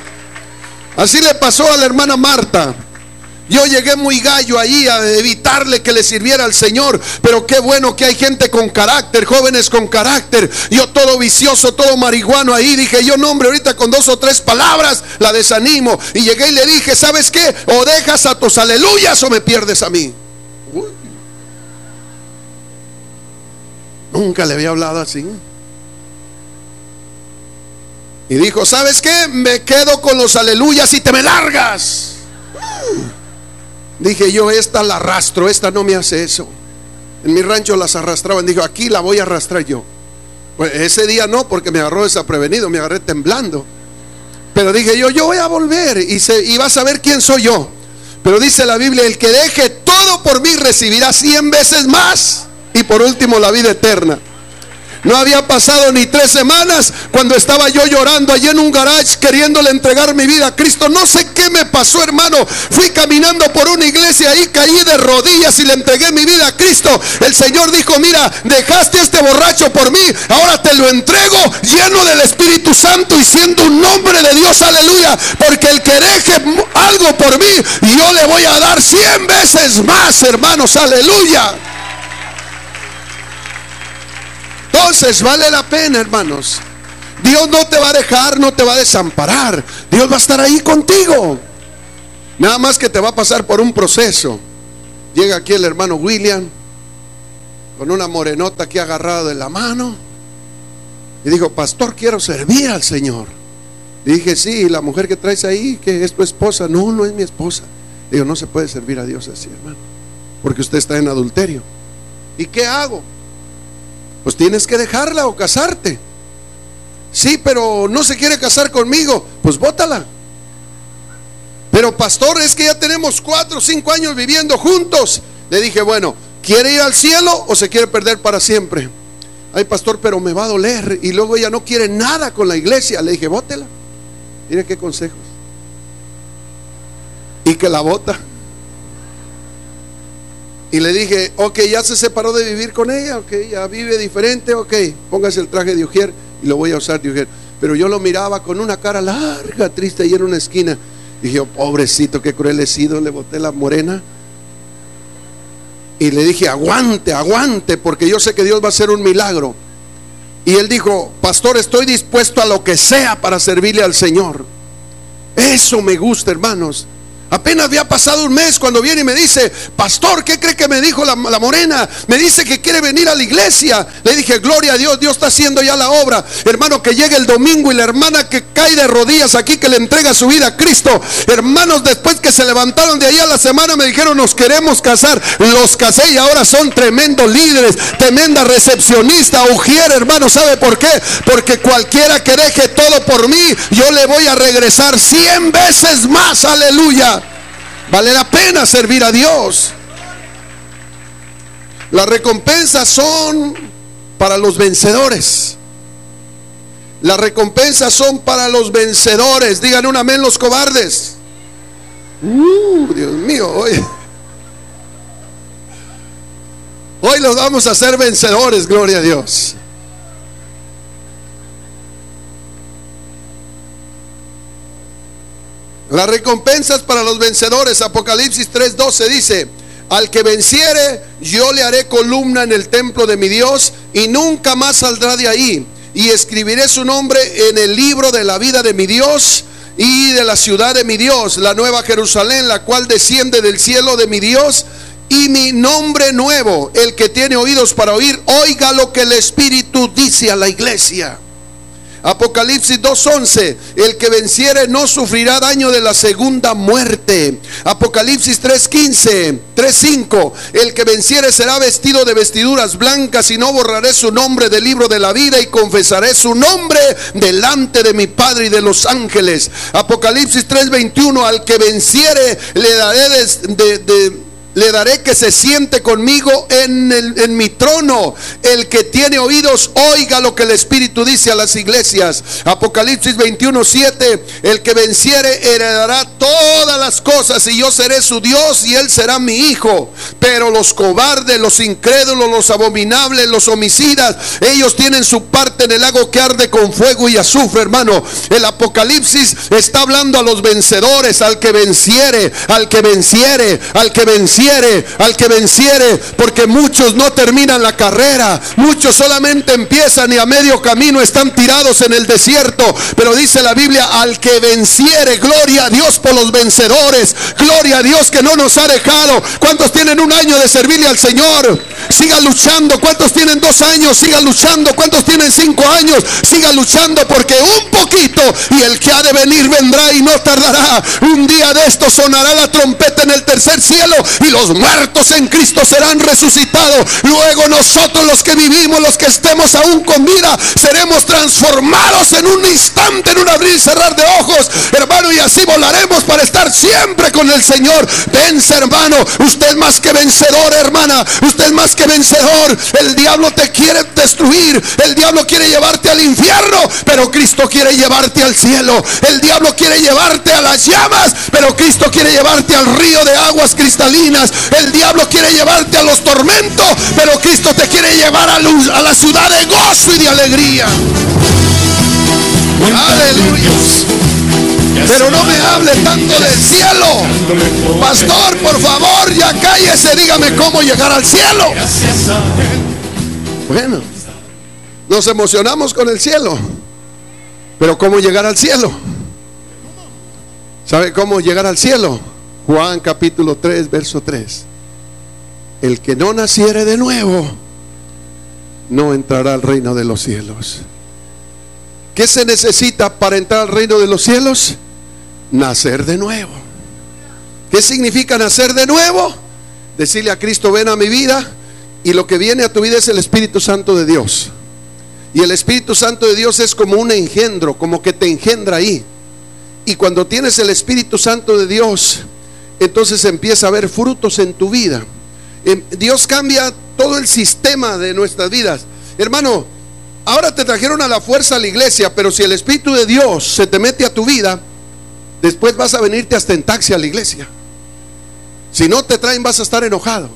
Así le pasó a la hermana Marta. Yo llegué muy gallo ahí a evitarle que le sirviera al Señor, pero qué bueno que hay gente con carácter, jóvenes con carácter. Yo todo vicioso, todo marihuano ahí, dije yo, no hombre, ahorita con dos o tres palabras la desanimo. Y llegué y le dije, ¿sabes qué? O dejas a tus aleluyas o me pierdes a mí. Nunca le había hablado así. Y dijo, ¿sabes qué? Me quedo con los aleluyas y te me largas. Dije yo, esta la arrastro, esta no me hace eso. En mi rancho las arrastraban. Dijo, aquí la voy a arrastrar yo. Pues ese día no, porque me agarró desaprevenido, me agarré temblando. Pero dije yo, yo voy a volver y, se, y vas a ver quién soy yo. Pero dice la Biblia, el que deje todo por mí recibirá cien veces más. Y por último la vida eterna. No había pasado ni tres semanas cuando estaba yo llorando allí en un garage queriéndole entregar mi vida a Cristo. No sé qué me pasó, hermano. Fui caminando por una iglesia y caí de rodillas y le entregué mi vida a Cristo. El Señor dijo, mira, dejaste a este borracho por mí, ahora te lo entrego lleno del Espíritu Santo y siendo un nombre de Dios, aleluya. Porque el que deje algo por mí, yo le voy a dar cien veces más, hermanos, aleluya. Entonces vale la pena, hermanos. Dios no te va a dejar, no te va a desamparar. Dios va a estar ahí contigo. Nada más que te va a pasar por un proceso. Llega aquí el hermano William con una morenota aquí agarrada de la mano. Y dijo, pastor, quiero servir al Señor. Y dije, sí, la mujer que traes ahí, que es tu esposa. No, no es mi esposa. Digo, no se puede servir a Dios así, hermano. Porque usted está en adulterio. ¿Y qué hago? Pues tienes que dejarla o casarte. Sí, pero no se quiere casar conmigo, pues bótala. Pero pastor, es que ya tenemos cuatro o cinco años viviendo juntos. Le dije, bueno, ¿quiere ir al cielo o se quiere perder para siempre? Ay, pastor, pero me va a doler. Y luego ella no quiere nada con la iglesia. Le dije, bótela. Mire qué consejos. Y que la bota. Y le dije, ok, ya se separó de vivir con ella, ok, ya vive diferente, ok, póngase el traje de Ujier y lo voy a usar de Ujier. Pero yo lo miraba con una cara larga, triste, ahí en una esquina. Y dije, pobrecito, qué cruel he sido, le boté la morena. Y le dije, aguante, aguante, porque yo sé que Dios va a hacer un milagro. Y él dijo, pastor, estoy dispuesto a lo que sea para servirle al Señor. Eso me gusta, hermanos. Apenas había pasado un mes cuando viene y me dice, pastor, ¿qué cree que me dijo la, morena? Me dice que quiere venir a la iglesia. Le dije, gloria a Dios, Dios está haciendo ya la obra. Hermano, que llegue el domingo y la hermana que cae de rodillas aquí, que le entrega su vida a Cristo. Hermanos, después que se levantaron de ahí a la semana, me dijeron, nos queremos casar. Los casé y ahora son tremendos líderes, tremenda recepcionista, ujier, hermano. ¿Sabe por qué? Porque cualquiera que deje todo por mí, yo le voy a regresar cien veces más. Aleluya. Vale la pena servir a Dios. Las recompensas son para los vencedores. Las recompensas son para los vencedores. Digan un amén los cobardes. Uh, Dios mío, hoy. Hoy los vamos a hacer vencedores, gloria a Dios. Las recompensas para los vencedores, Apocalipsis 3:12 dice, al que venciere, yo le haré columna en el templo de mi Dios y nunca más saldrá de ahí. Y escribiré su nombre en el libro de la vida de mi Dios y de la ciudad de mi Dios, la nueva Jerusalén, la cual desciende del cielo de mi Dios. Y mi nombre nuevo, el que tiene oídos para oír, oiga lo que el Espíritu dice a la iglesia. Apocalipsis 2.11, el que venciere no sufrirá daño de la segunda muerte. Apocalipsis 3.15, 3.5, el que venciere será vestido de vestiduras blancas y no borraré su nombre del libro de la vida y confesaré su nombre delante de mi Padre y de los ángeles. Apocalipsis 3.21, al que venciere le daré de, le daré que se siente conmigo en, en mi trono. El que tiene oídos, oiga lo que el Espíritu dice a las iglesias. Apocalipsis 21, 7. El que venciere heredará todas las cosas y yo seré su Dios y él será mi hijo. Pero los cobardes, los incrédulos, los abominables, los homicidas, ellos tienen su parte en el lago que arde con fuego y azufre, hermano. El Apocalipsis está hablando a los vencedores, al que venciere, al que venciere, al que venciere al que venciere, porque muchos no terminan la carrera, muchos solamente empiezan y a medio camino están tirados en el desierto. Pero dice la Biblia, al que venciere, gloria a Dios por los vencedores, gloria a Dios que no nos ha dejado. ¿Cuántos tienen un año de servirle al Señor? Siga luchando. ¿Cuántos tienen dos años? Siga luchando. ¿Cuántos tienen cinco años? Siga luchando porque un poquito y el que ha de venir vendrá y no tardará. Un día de esto sonará la trompeta en el tercer cielo los muertos en Cristo serán resucitados. Luego nosotros los que vivimos, los que estemos aún con vida, seremos transformados en un instante, en un abrir y cerrar de ojos, hermano, y así volaremos para estar siempre con el Señor. Vence, hermano, usted más que vencedor, hermana, usted más que vencedor. El diablo te quiere destruir, el diablo quiere llevarte al infierno, pero Cristo quiere llevarte al cielo. El diablo quiere llevarte a las llamas, pero Cristo quiere llevarte al río de aguas cristalinas. El diablo quiere llevarte a los tormentos, pero Cristo te quiere llevar a, la ciudad de gozo y de alegría. Aleluya. Pero no me hable tanto del cielo. Pastor, por favor, ya cállese, dígame cómo llegar al cielo. Bueno, nos emocionamos con el cielo. Pero ¿cómo llegar al cielo? ¿Sabe cómo llegar al cielo? Juan capítulo 3, verso 3. El que no naciere de nuevo, no entrará al reino de los cielos. ¿Qué se necesita para entrar al reino de los cielos? Nacer de nuevo. ¿Qué significa nacer de nuevo? Decirle a Cristo, ven a mi vida y lo que viene a tu vida es el Espíritu Santo de Dios. Y el Espíritu Santo de Dios es como un engendro, como que te engendra ahí. Y cuando tienes el Espíritu Santo de Dios, entonces empieza a haber frutos en tu vida. Em, Dios cambia todo el sistema de nuestras vidas. Hermano, ahora te trajeron a la fuerza a la iglesia, pero si el Espíritu de Dios se te mete a tu vida, después vas a venirte hasta en taxi a la iglesia. Si no te traen, vas a estar enojado.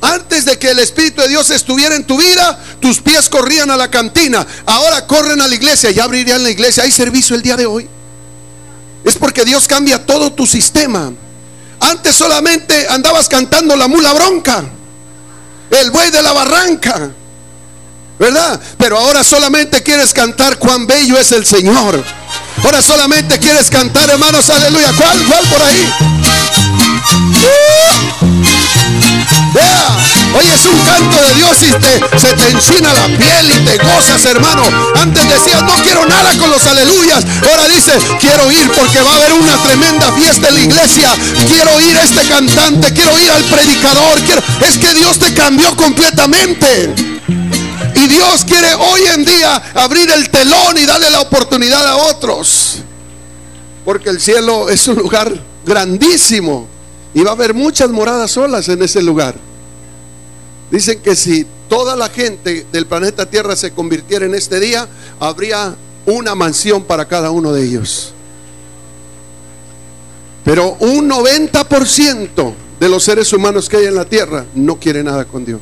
Antes de que el Espíritu de Dios estuviera en tu vida, tus pies corrían a la cantina. Ahora corren a la iglesia. Ya abrirían la iglesia. ¿Hay servicio el día de hoy? Es porque Dios cambia todo tu sistema. Antes solamente andabas cantando la mula bronca, el buey de la barranca, ¿verdad? Pero ahora solamente quieres cantar cuán bello es el Señor. Ahora solamente quieres cantar, hermanos, aleluya. ¿Cuál? ¿Cuál por ahí? Vea, hoy es un canto de Dios y te, se te enchina la piel y te gozas, hermano. Antes decías, no quiero nada con los aleluyas. Ahora dice, quiero ir porque va a haber una tremenda fiesta en la iglesia. Quiero ir a este cantante, quiero ir al predicador. Es que Dios te cambió completamente. Y Dios quiere hoy en día abrir el telón y darle la oportunidad a otros. Porque el cielo es un lugar grandísimo. Y va a haber muchas moradas solas en ese lugar. Dicen que si toda la gente del planeta Tierra se convirtiera en este día, habría una mansión para cada uno de ellos. Pero un 90% de los seres humanos que hay en la tierra no quiere nada con Dios.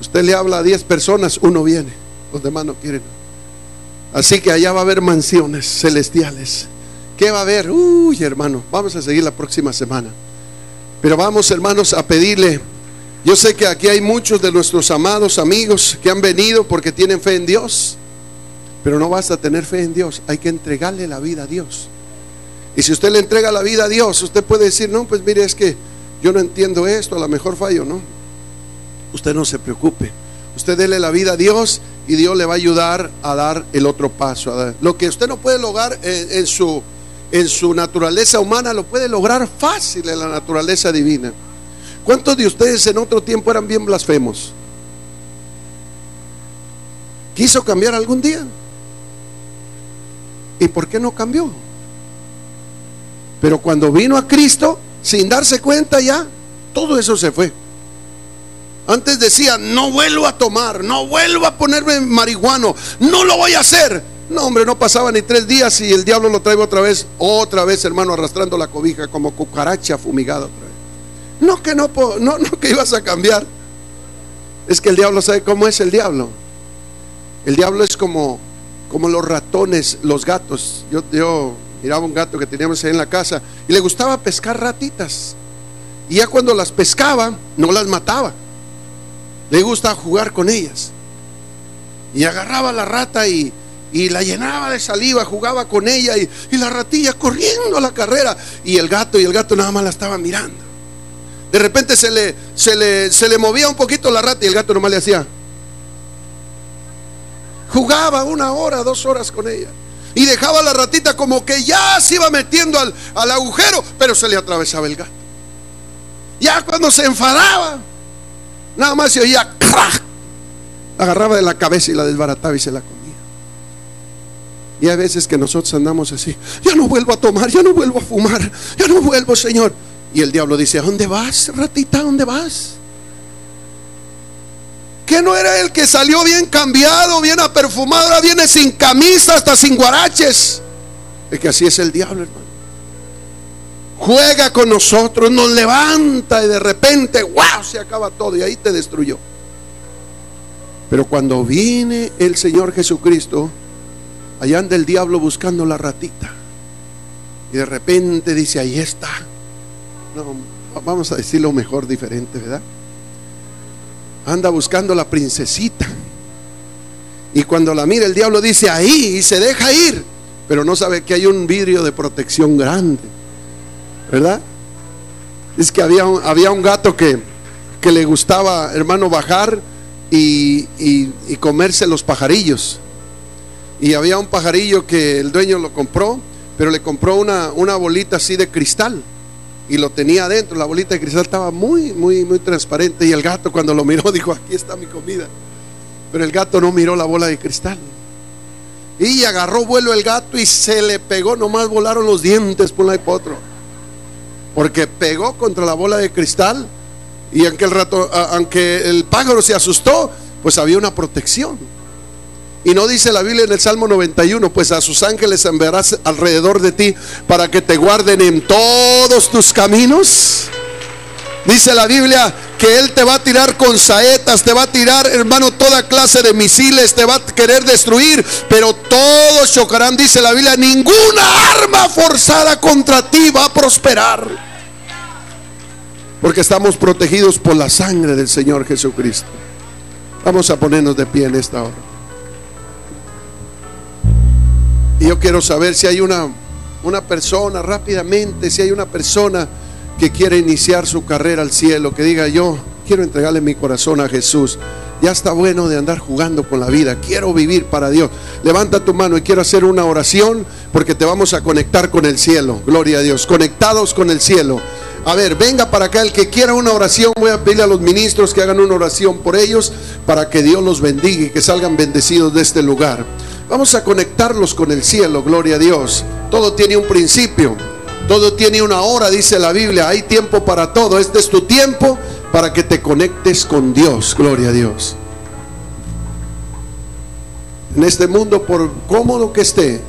Usted le habla a 10 personas, uno viene, los demás no quieren. Así que allá va a haber mansiones celestiales ¿Qué va a haber? Uy, hermano, vamos a seguir la próxima semana. Pero vamos, hermanos, a pedirle. Yo sé que aquí hay muchos de nuestros amados amigos que han venido porque tienen fe en Dios. Pero no basta tener fe en Dios, hay que entregarle la vida a Dios. Y si usted le entrega la vida a Dios, usted puede decir, no, pues mire, es que yo no entiendo esto, a lo mejor fallo, ¿no? Usted no se preocupe. Usted dele la vida a Dios y Dios le va a ayudar a dar el otro paso. Lo que usted no puede lograr en, su, en su naturaleza humana, lo puede lograr fácil en la naturaleza divina. ¿Cuántos de ustedes en otro tiempo eran bien blasfemos? ¿Quiso cambiar algún día? ¿Y por qué no cambió? Pero cuando vino a Cristo, sin darse cuenta ya, todo eso se fue. Antes decía, no vuelvo a tomar, no vuelvo a ponerme marihuano, no lo voy a hacer. No, hombre, no pasaba ni tres días y el diablo lo trae otra vez, otra vez, hermano, arrastrando la cobija como cucaracha fumigada otra vez. No que no, no, no que ibas a cambiar. Es que el diablo sabe cómo es el diablo. El diablo es como, como los ratones, los gatos. Yo, yo miraba un gato que teníamos ahí en la casa y le gustaba pescar ratitas. Y ya cuando las pescaba, no las mataba. Le gustaba jugar con ellas. Y agarraba la rata y, la llenaba de saliva, jugaba con ella y, y, la ratilla corriendo a la carrera. Y el gato y el gato nada más la estaba mirando. De repente se le, se le, se le movía un poquito la rata y el gato nomás le hacía. Jugaba una hora, dos horas con ella y dejaba la ratita como que ya se iba metiendo al, agujero, pero se le atravesaba el gato. Ya cuando se enfadaba, nada más se oía ¡crack! agarraba de la cabeza y la desbarataba y se la comía. Y hay veces que nosotros andamos así, ya no vuelvo a tomar, ya no vuelvo a fumar, ya no vuelvo, Señor. Y el diablo dice, ¿a dónde vas, ratita? ¿A dónde vas? que no era el que salió bien cambiado, bien aperfumado, ahora viene sin camisa, hasta sin guaraches. Es que así es el diablo, hermano. Juega con nosotros, nos levanta y de repente, wow, se acaba todo y ahí te destruyó. Pero cuando viene el Señor Jesucristo, allá anda el diablo buscando la ratita. Y de repente dice, ahí está. No, vamos a decirlo mejor, diferente, ¿verdad? anda buscando la princesita. Y cuando la mira el diablo dice ahí y se deja ir, pero no sabe que hay un vidrio de protección grande. ¿Verdad? Es que había un, había un gato que, que le gustaba, hermano, bajar y, y comerse los pajarillos. Y había un pajarillo que el dueño lo compró, pero le compró una, una bolita así de cristal y lo tenía adentro. La bolita de cristal estaba muy, muy, muy transparente. Y el gato cuando lo miró (laughs) dijo, aquí está mi comida. Pero el gato no miró la bola de cristal. Y agarró vuelo el gato y se le pegó, nomás volaron los dientes por un y por otro. Porque pegó contra la bola de cristal y aunque el, rato, aunque el pájaro se asustó, pues había una protección. Y no dice la Biblia en el Salmo 91, pues a sus ángeles enviarás alrededor de ti para que te guarden en todos tus caminos. Dice la Biblia que Él te va a tirar con saetas, te va a tirar, hermano, toda clase de misiles, te va a querer destruir, pero todos chocarán, dice la Biblia, ninguna arma forzada contra ti va a prosperar. Porque estamos protegidos por la sangre del Señor Jesucristo. Vamos a ponernos de pie en esta hora. Y yo quiero saber si hay una, una persona rápidamente, si hay una persona que quiere iniciar su carrera al cielo, que diga yo quiero entregarle mi corazón a Jesús. Ya está bueno de andar jugando con la vida. Quiero vivir para Dios. Levanta tu mano y quiero hacer una oración porque te vamos a conectar con el cielo. Gloria a Dios. Conectados con el cielo. A ver, venga para acá el que quiera una oración. Voy a pedirle a los ministros que hagan una oración por ellos para que Dios los bendiga y que salgan bendecidos de este lugar. Vamos a conectarlos con el cielo, gloria a Dios. Todo tiene un principio, todo tiene una hora, dice la Biblia. Hay tiempo para todo. Este es tu tiempo para que te conectes con Dios, gloria a Dios. En este mundo, por cómodo que esté,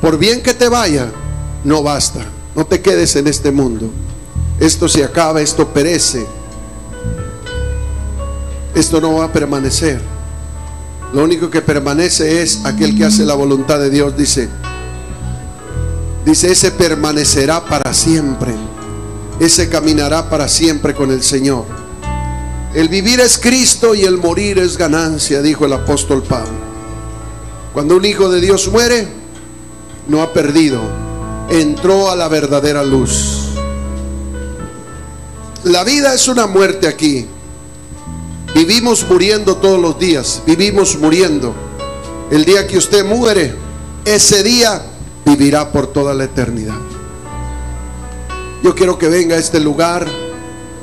por bien que te vaya, no basta. No te quedes en este mundo. Esto se acaba, esto perece. Esto no va a permanecer. Lo único que permanece es aquel que hace la voluntad de Dios, dice. Dice, ese permanecerá para siempre. Ese caminará para siempre con el Señor. El vivir es Cristo y el morir es ganancia, dijo el apóstol Pablo. Cuando un hijo de Dios muere, no ha perdido, entró a la verdadera luz. La vida es una muerte aquí. Vivimos muriendo todos los días, vivimos muriendo. El día que usted muere, ese día vivirá por toda la eternidad. Yo quiero que venga a este lugar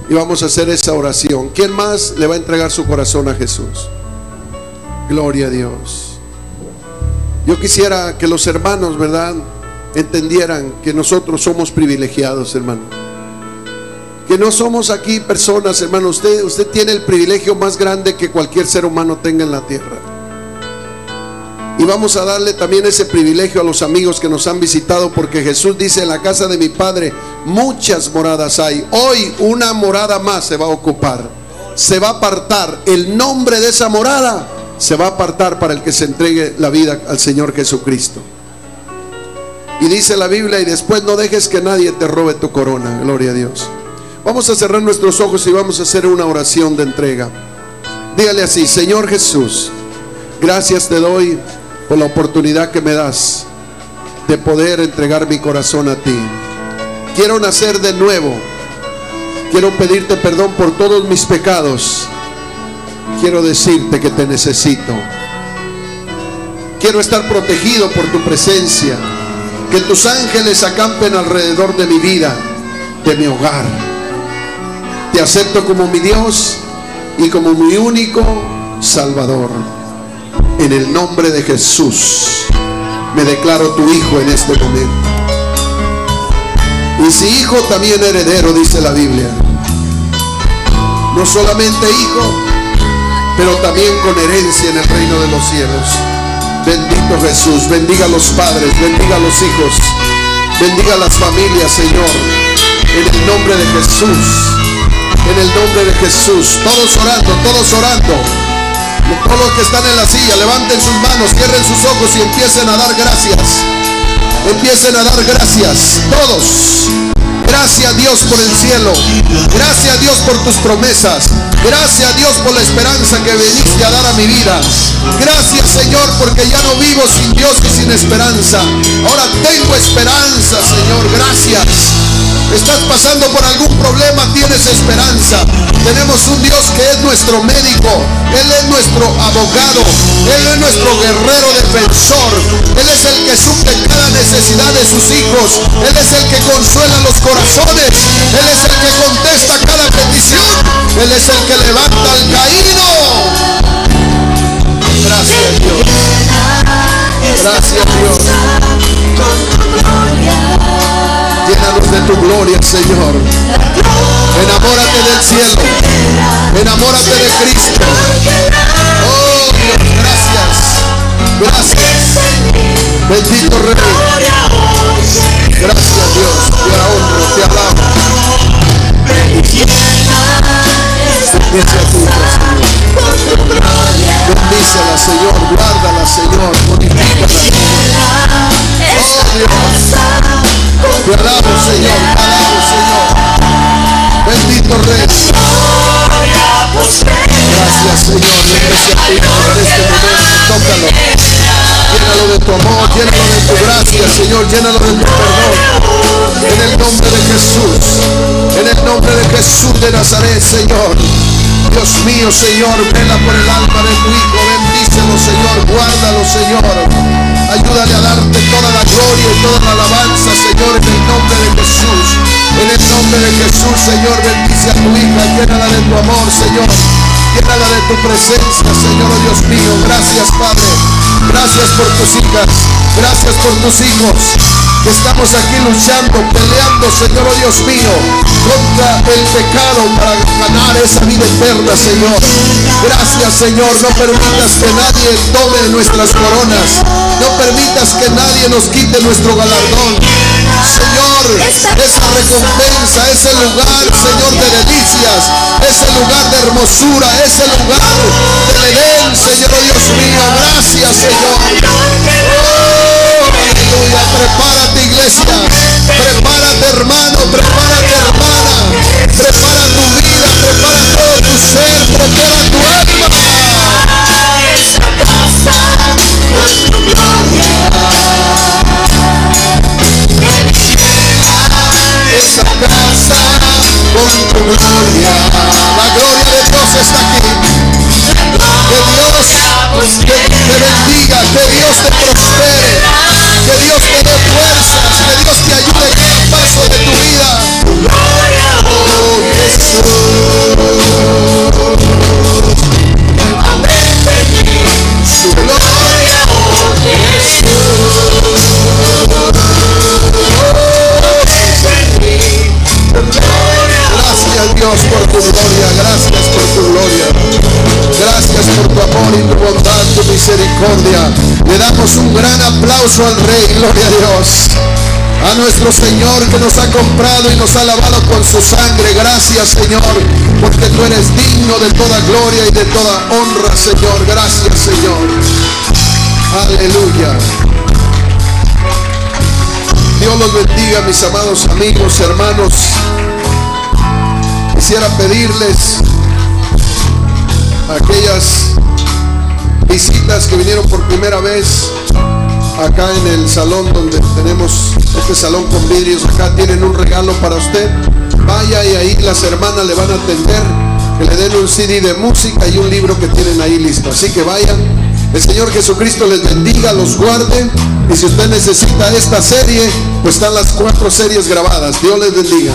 y vamos a hacer esa oración. ¿Quién más le va a entregar su corazón a Jesús? Gloria a Dios. Yo quisiera que los hermanos, ¿verdad? Entendieran que nosotros somos privilegiados, hermano. Que no somos aquí personas, hermano. Usted, usted tiene el privilegio más grande que cualquier ser humano tenga en la tierra. Y vamos a darle también ese privilegio a los amigos que nos han visitado porque Jesús dice, en la casa de mi Padre muchas moradas hay. Hoy una morada más se va a ocupar. Se va a apartar. El nombre de esa morada se va a apartar para el que se entregue la vida al Señor Jesucristo. Y dice la Biblia, y después no dejes que nadie te robe tu corona. Gloria a Dios. Vamos a cerrar nuestros ojos y vamos a hacer una oración de entrega. Dígale así, Señor Jesús, gracias te doy por la oportunidad que me das de poder entregar mi corazón a ti. Quiero nacer de nuevo. Quiero pedirte perdón por todos mis pecados. Quiero decirte que te necesito. Quiero estar protegido por tu presencia. Que tus ángeles acampen alrededor de mi vida, de mi hogar. Te acepto como mi Dios y como mi único Salvador. En el nombre de Jesús me declaro tu hijo en este momento. Y si hijo, también heredero, dice la Biblia. No solamente hijo, pero también con herencia en el reino de los cielos. Bendito Jesús, bendiga a los padres, bendiga a los hijos, bendiga a las familias, Señor. En el nombre de Jesús, en el nombre de Jesús. Todos orando, todos orando. Todos los que están en la silla, levanten sus manos, cierren sus ojos y empiecen a dar gracias. Empiecen a dar gracias. Todos. Gracias Dios por el cielo. Gracias Dios por tus promesas. Gracias Dios por la esperanza que veniste a dar a mi vida. Gracias Señor porque ya no vivo sin Dios y sin esperanza. Ahora tengo esperanza Señor. Gracias. Estás pasando por algún problema, tienes esperanza. Tenemos un Dios que es nuestro médico. Él es nuestro abogado. Él es nuestro guerrero defensor. Él es el que suple cada necesidad de sus hijos. Él es el que consuela los corazones. Él es el que contesta cada petición. Él es el que levanta al caído. Gracias Dios. Gracias Dios. Llénanos de tu gloria, Señor. Enamórate del cielo. Enamórate de Cristo. Oh Dios, gracias. Gracias. Bendito Rey. Gracias Dios. Te Señor. Llénalo de tu perdón. En el nombre de Jesús. En el nombre de Jesús de Nazaret, Señor. Dios mío, Señor, vela por el alma de tu Hijo. Bendícelo, Señor. Guárdalo, Señor. Ayúdale a darte toda la gloria y toda la alabanza, Señor, en el nombre de Jesús. En el nombre de Jesús, Señor, bendice a tu hija, llénala de tu amor, Señor. Llénala de tu presencia, Señor, oh Dios mío. Gracias, Padre. Gracias por tus hijas. Gracias por tus hijos que estamos aquí luchando, peleando, Señor, oh Dios mío, contra el pecado para ganar esa vida eterna, Señor. Gracias, Señor. No permitas que nadie tome nuestras coronas. No permitas que nadie nos quite nuestro galardón. Señor, esa recompensa, ese lugar, Señor, de delicias, ese lugar de hermosura, ese lugar del Edén, Señor, oh Dios mío. Gracias, Señor. Oh, aleluya. Prepárate, iglesia. Prepárate hermano, prepárate hermana. Prepara tu vida, prepara todo tu ser, prepara tu alma. Esa casa gloria. Le damos un gran aplauso al Rey, gloria a Dios. A nuestro Señor que nos ha comprado y nos ha lavado con su sangre. Gracias Señor, porque tú eres digno de toda gloria y de toda honra, Señor. Gracias Señor. Aleluya. Dios los bendiga, mis amados amigos, hermanos. Quisiera pedirles aquellas visitas que vinieron por primera vez acá en el salón donde tenemos este salón con vidrios. Acá tienen un regalo para usted. Vaya y ahí las hermanas le van a atender, que le den un CD de música y un libro que tienen ahí listo. Así que vayan. El Señor Jesucristo les bendiga, los guarde. Y si usted necesita esta serie, pues están las cuatro series grabadas. Dios les bendiga.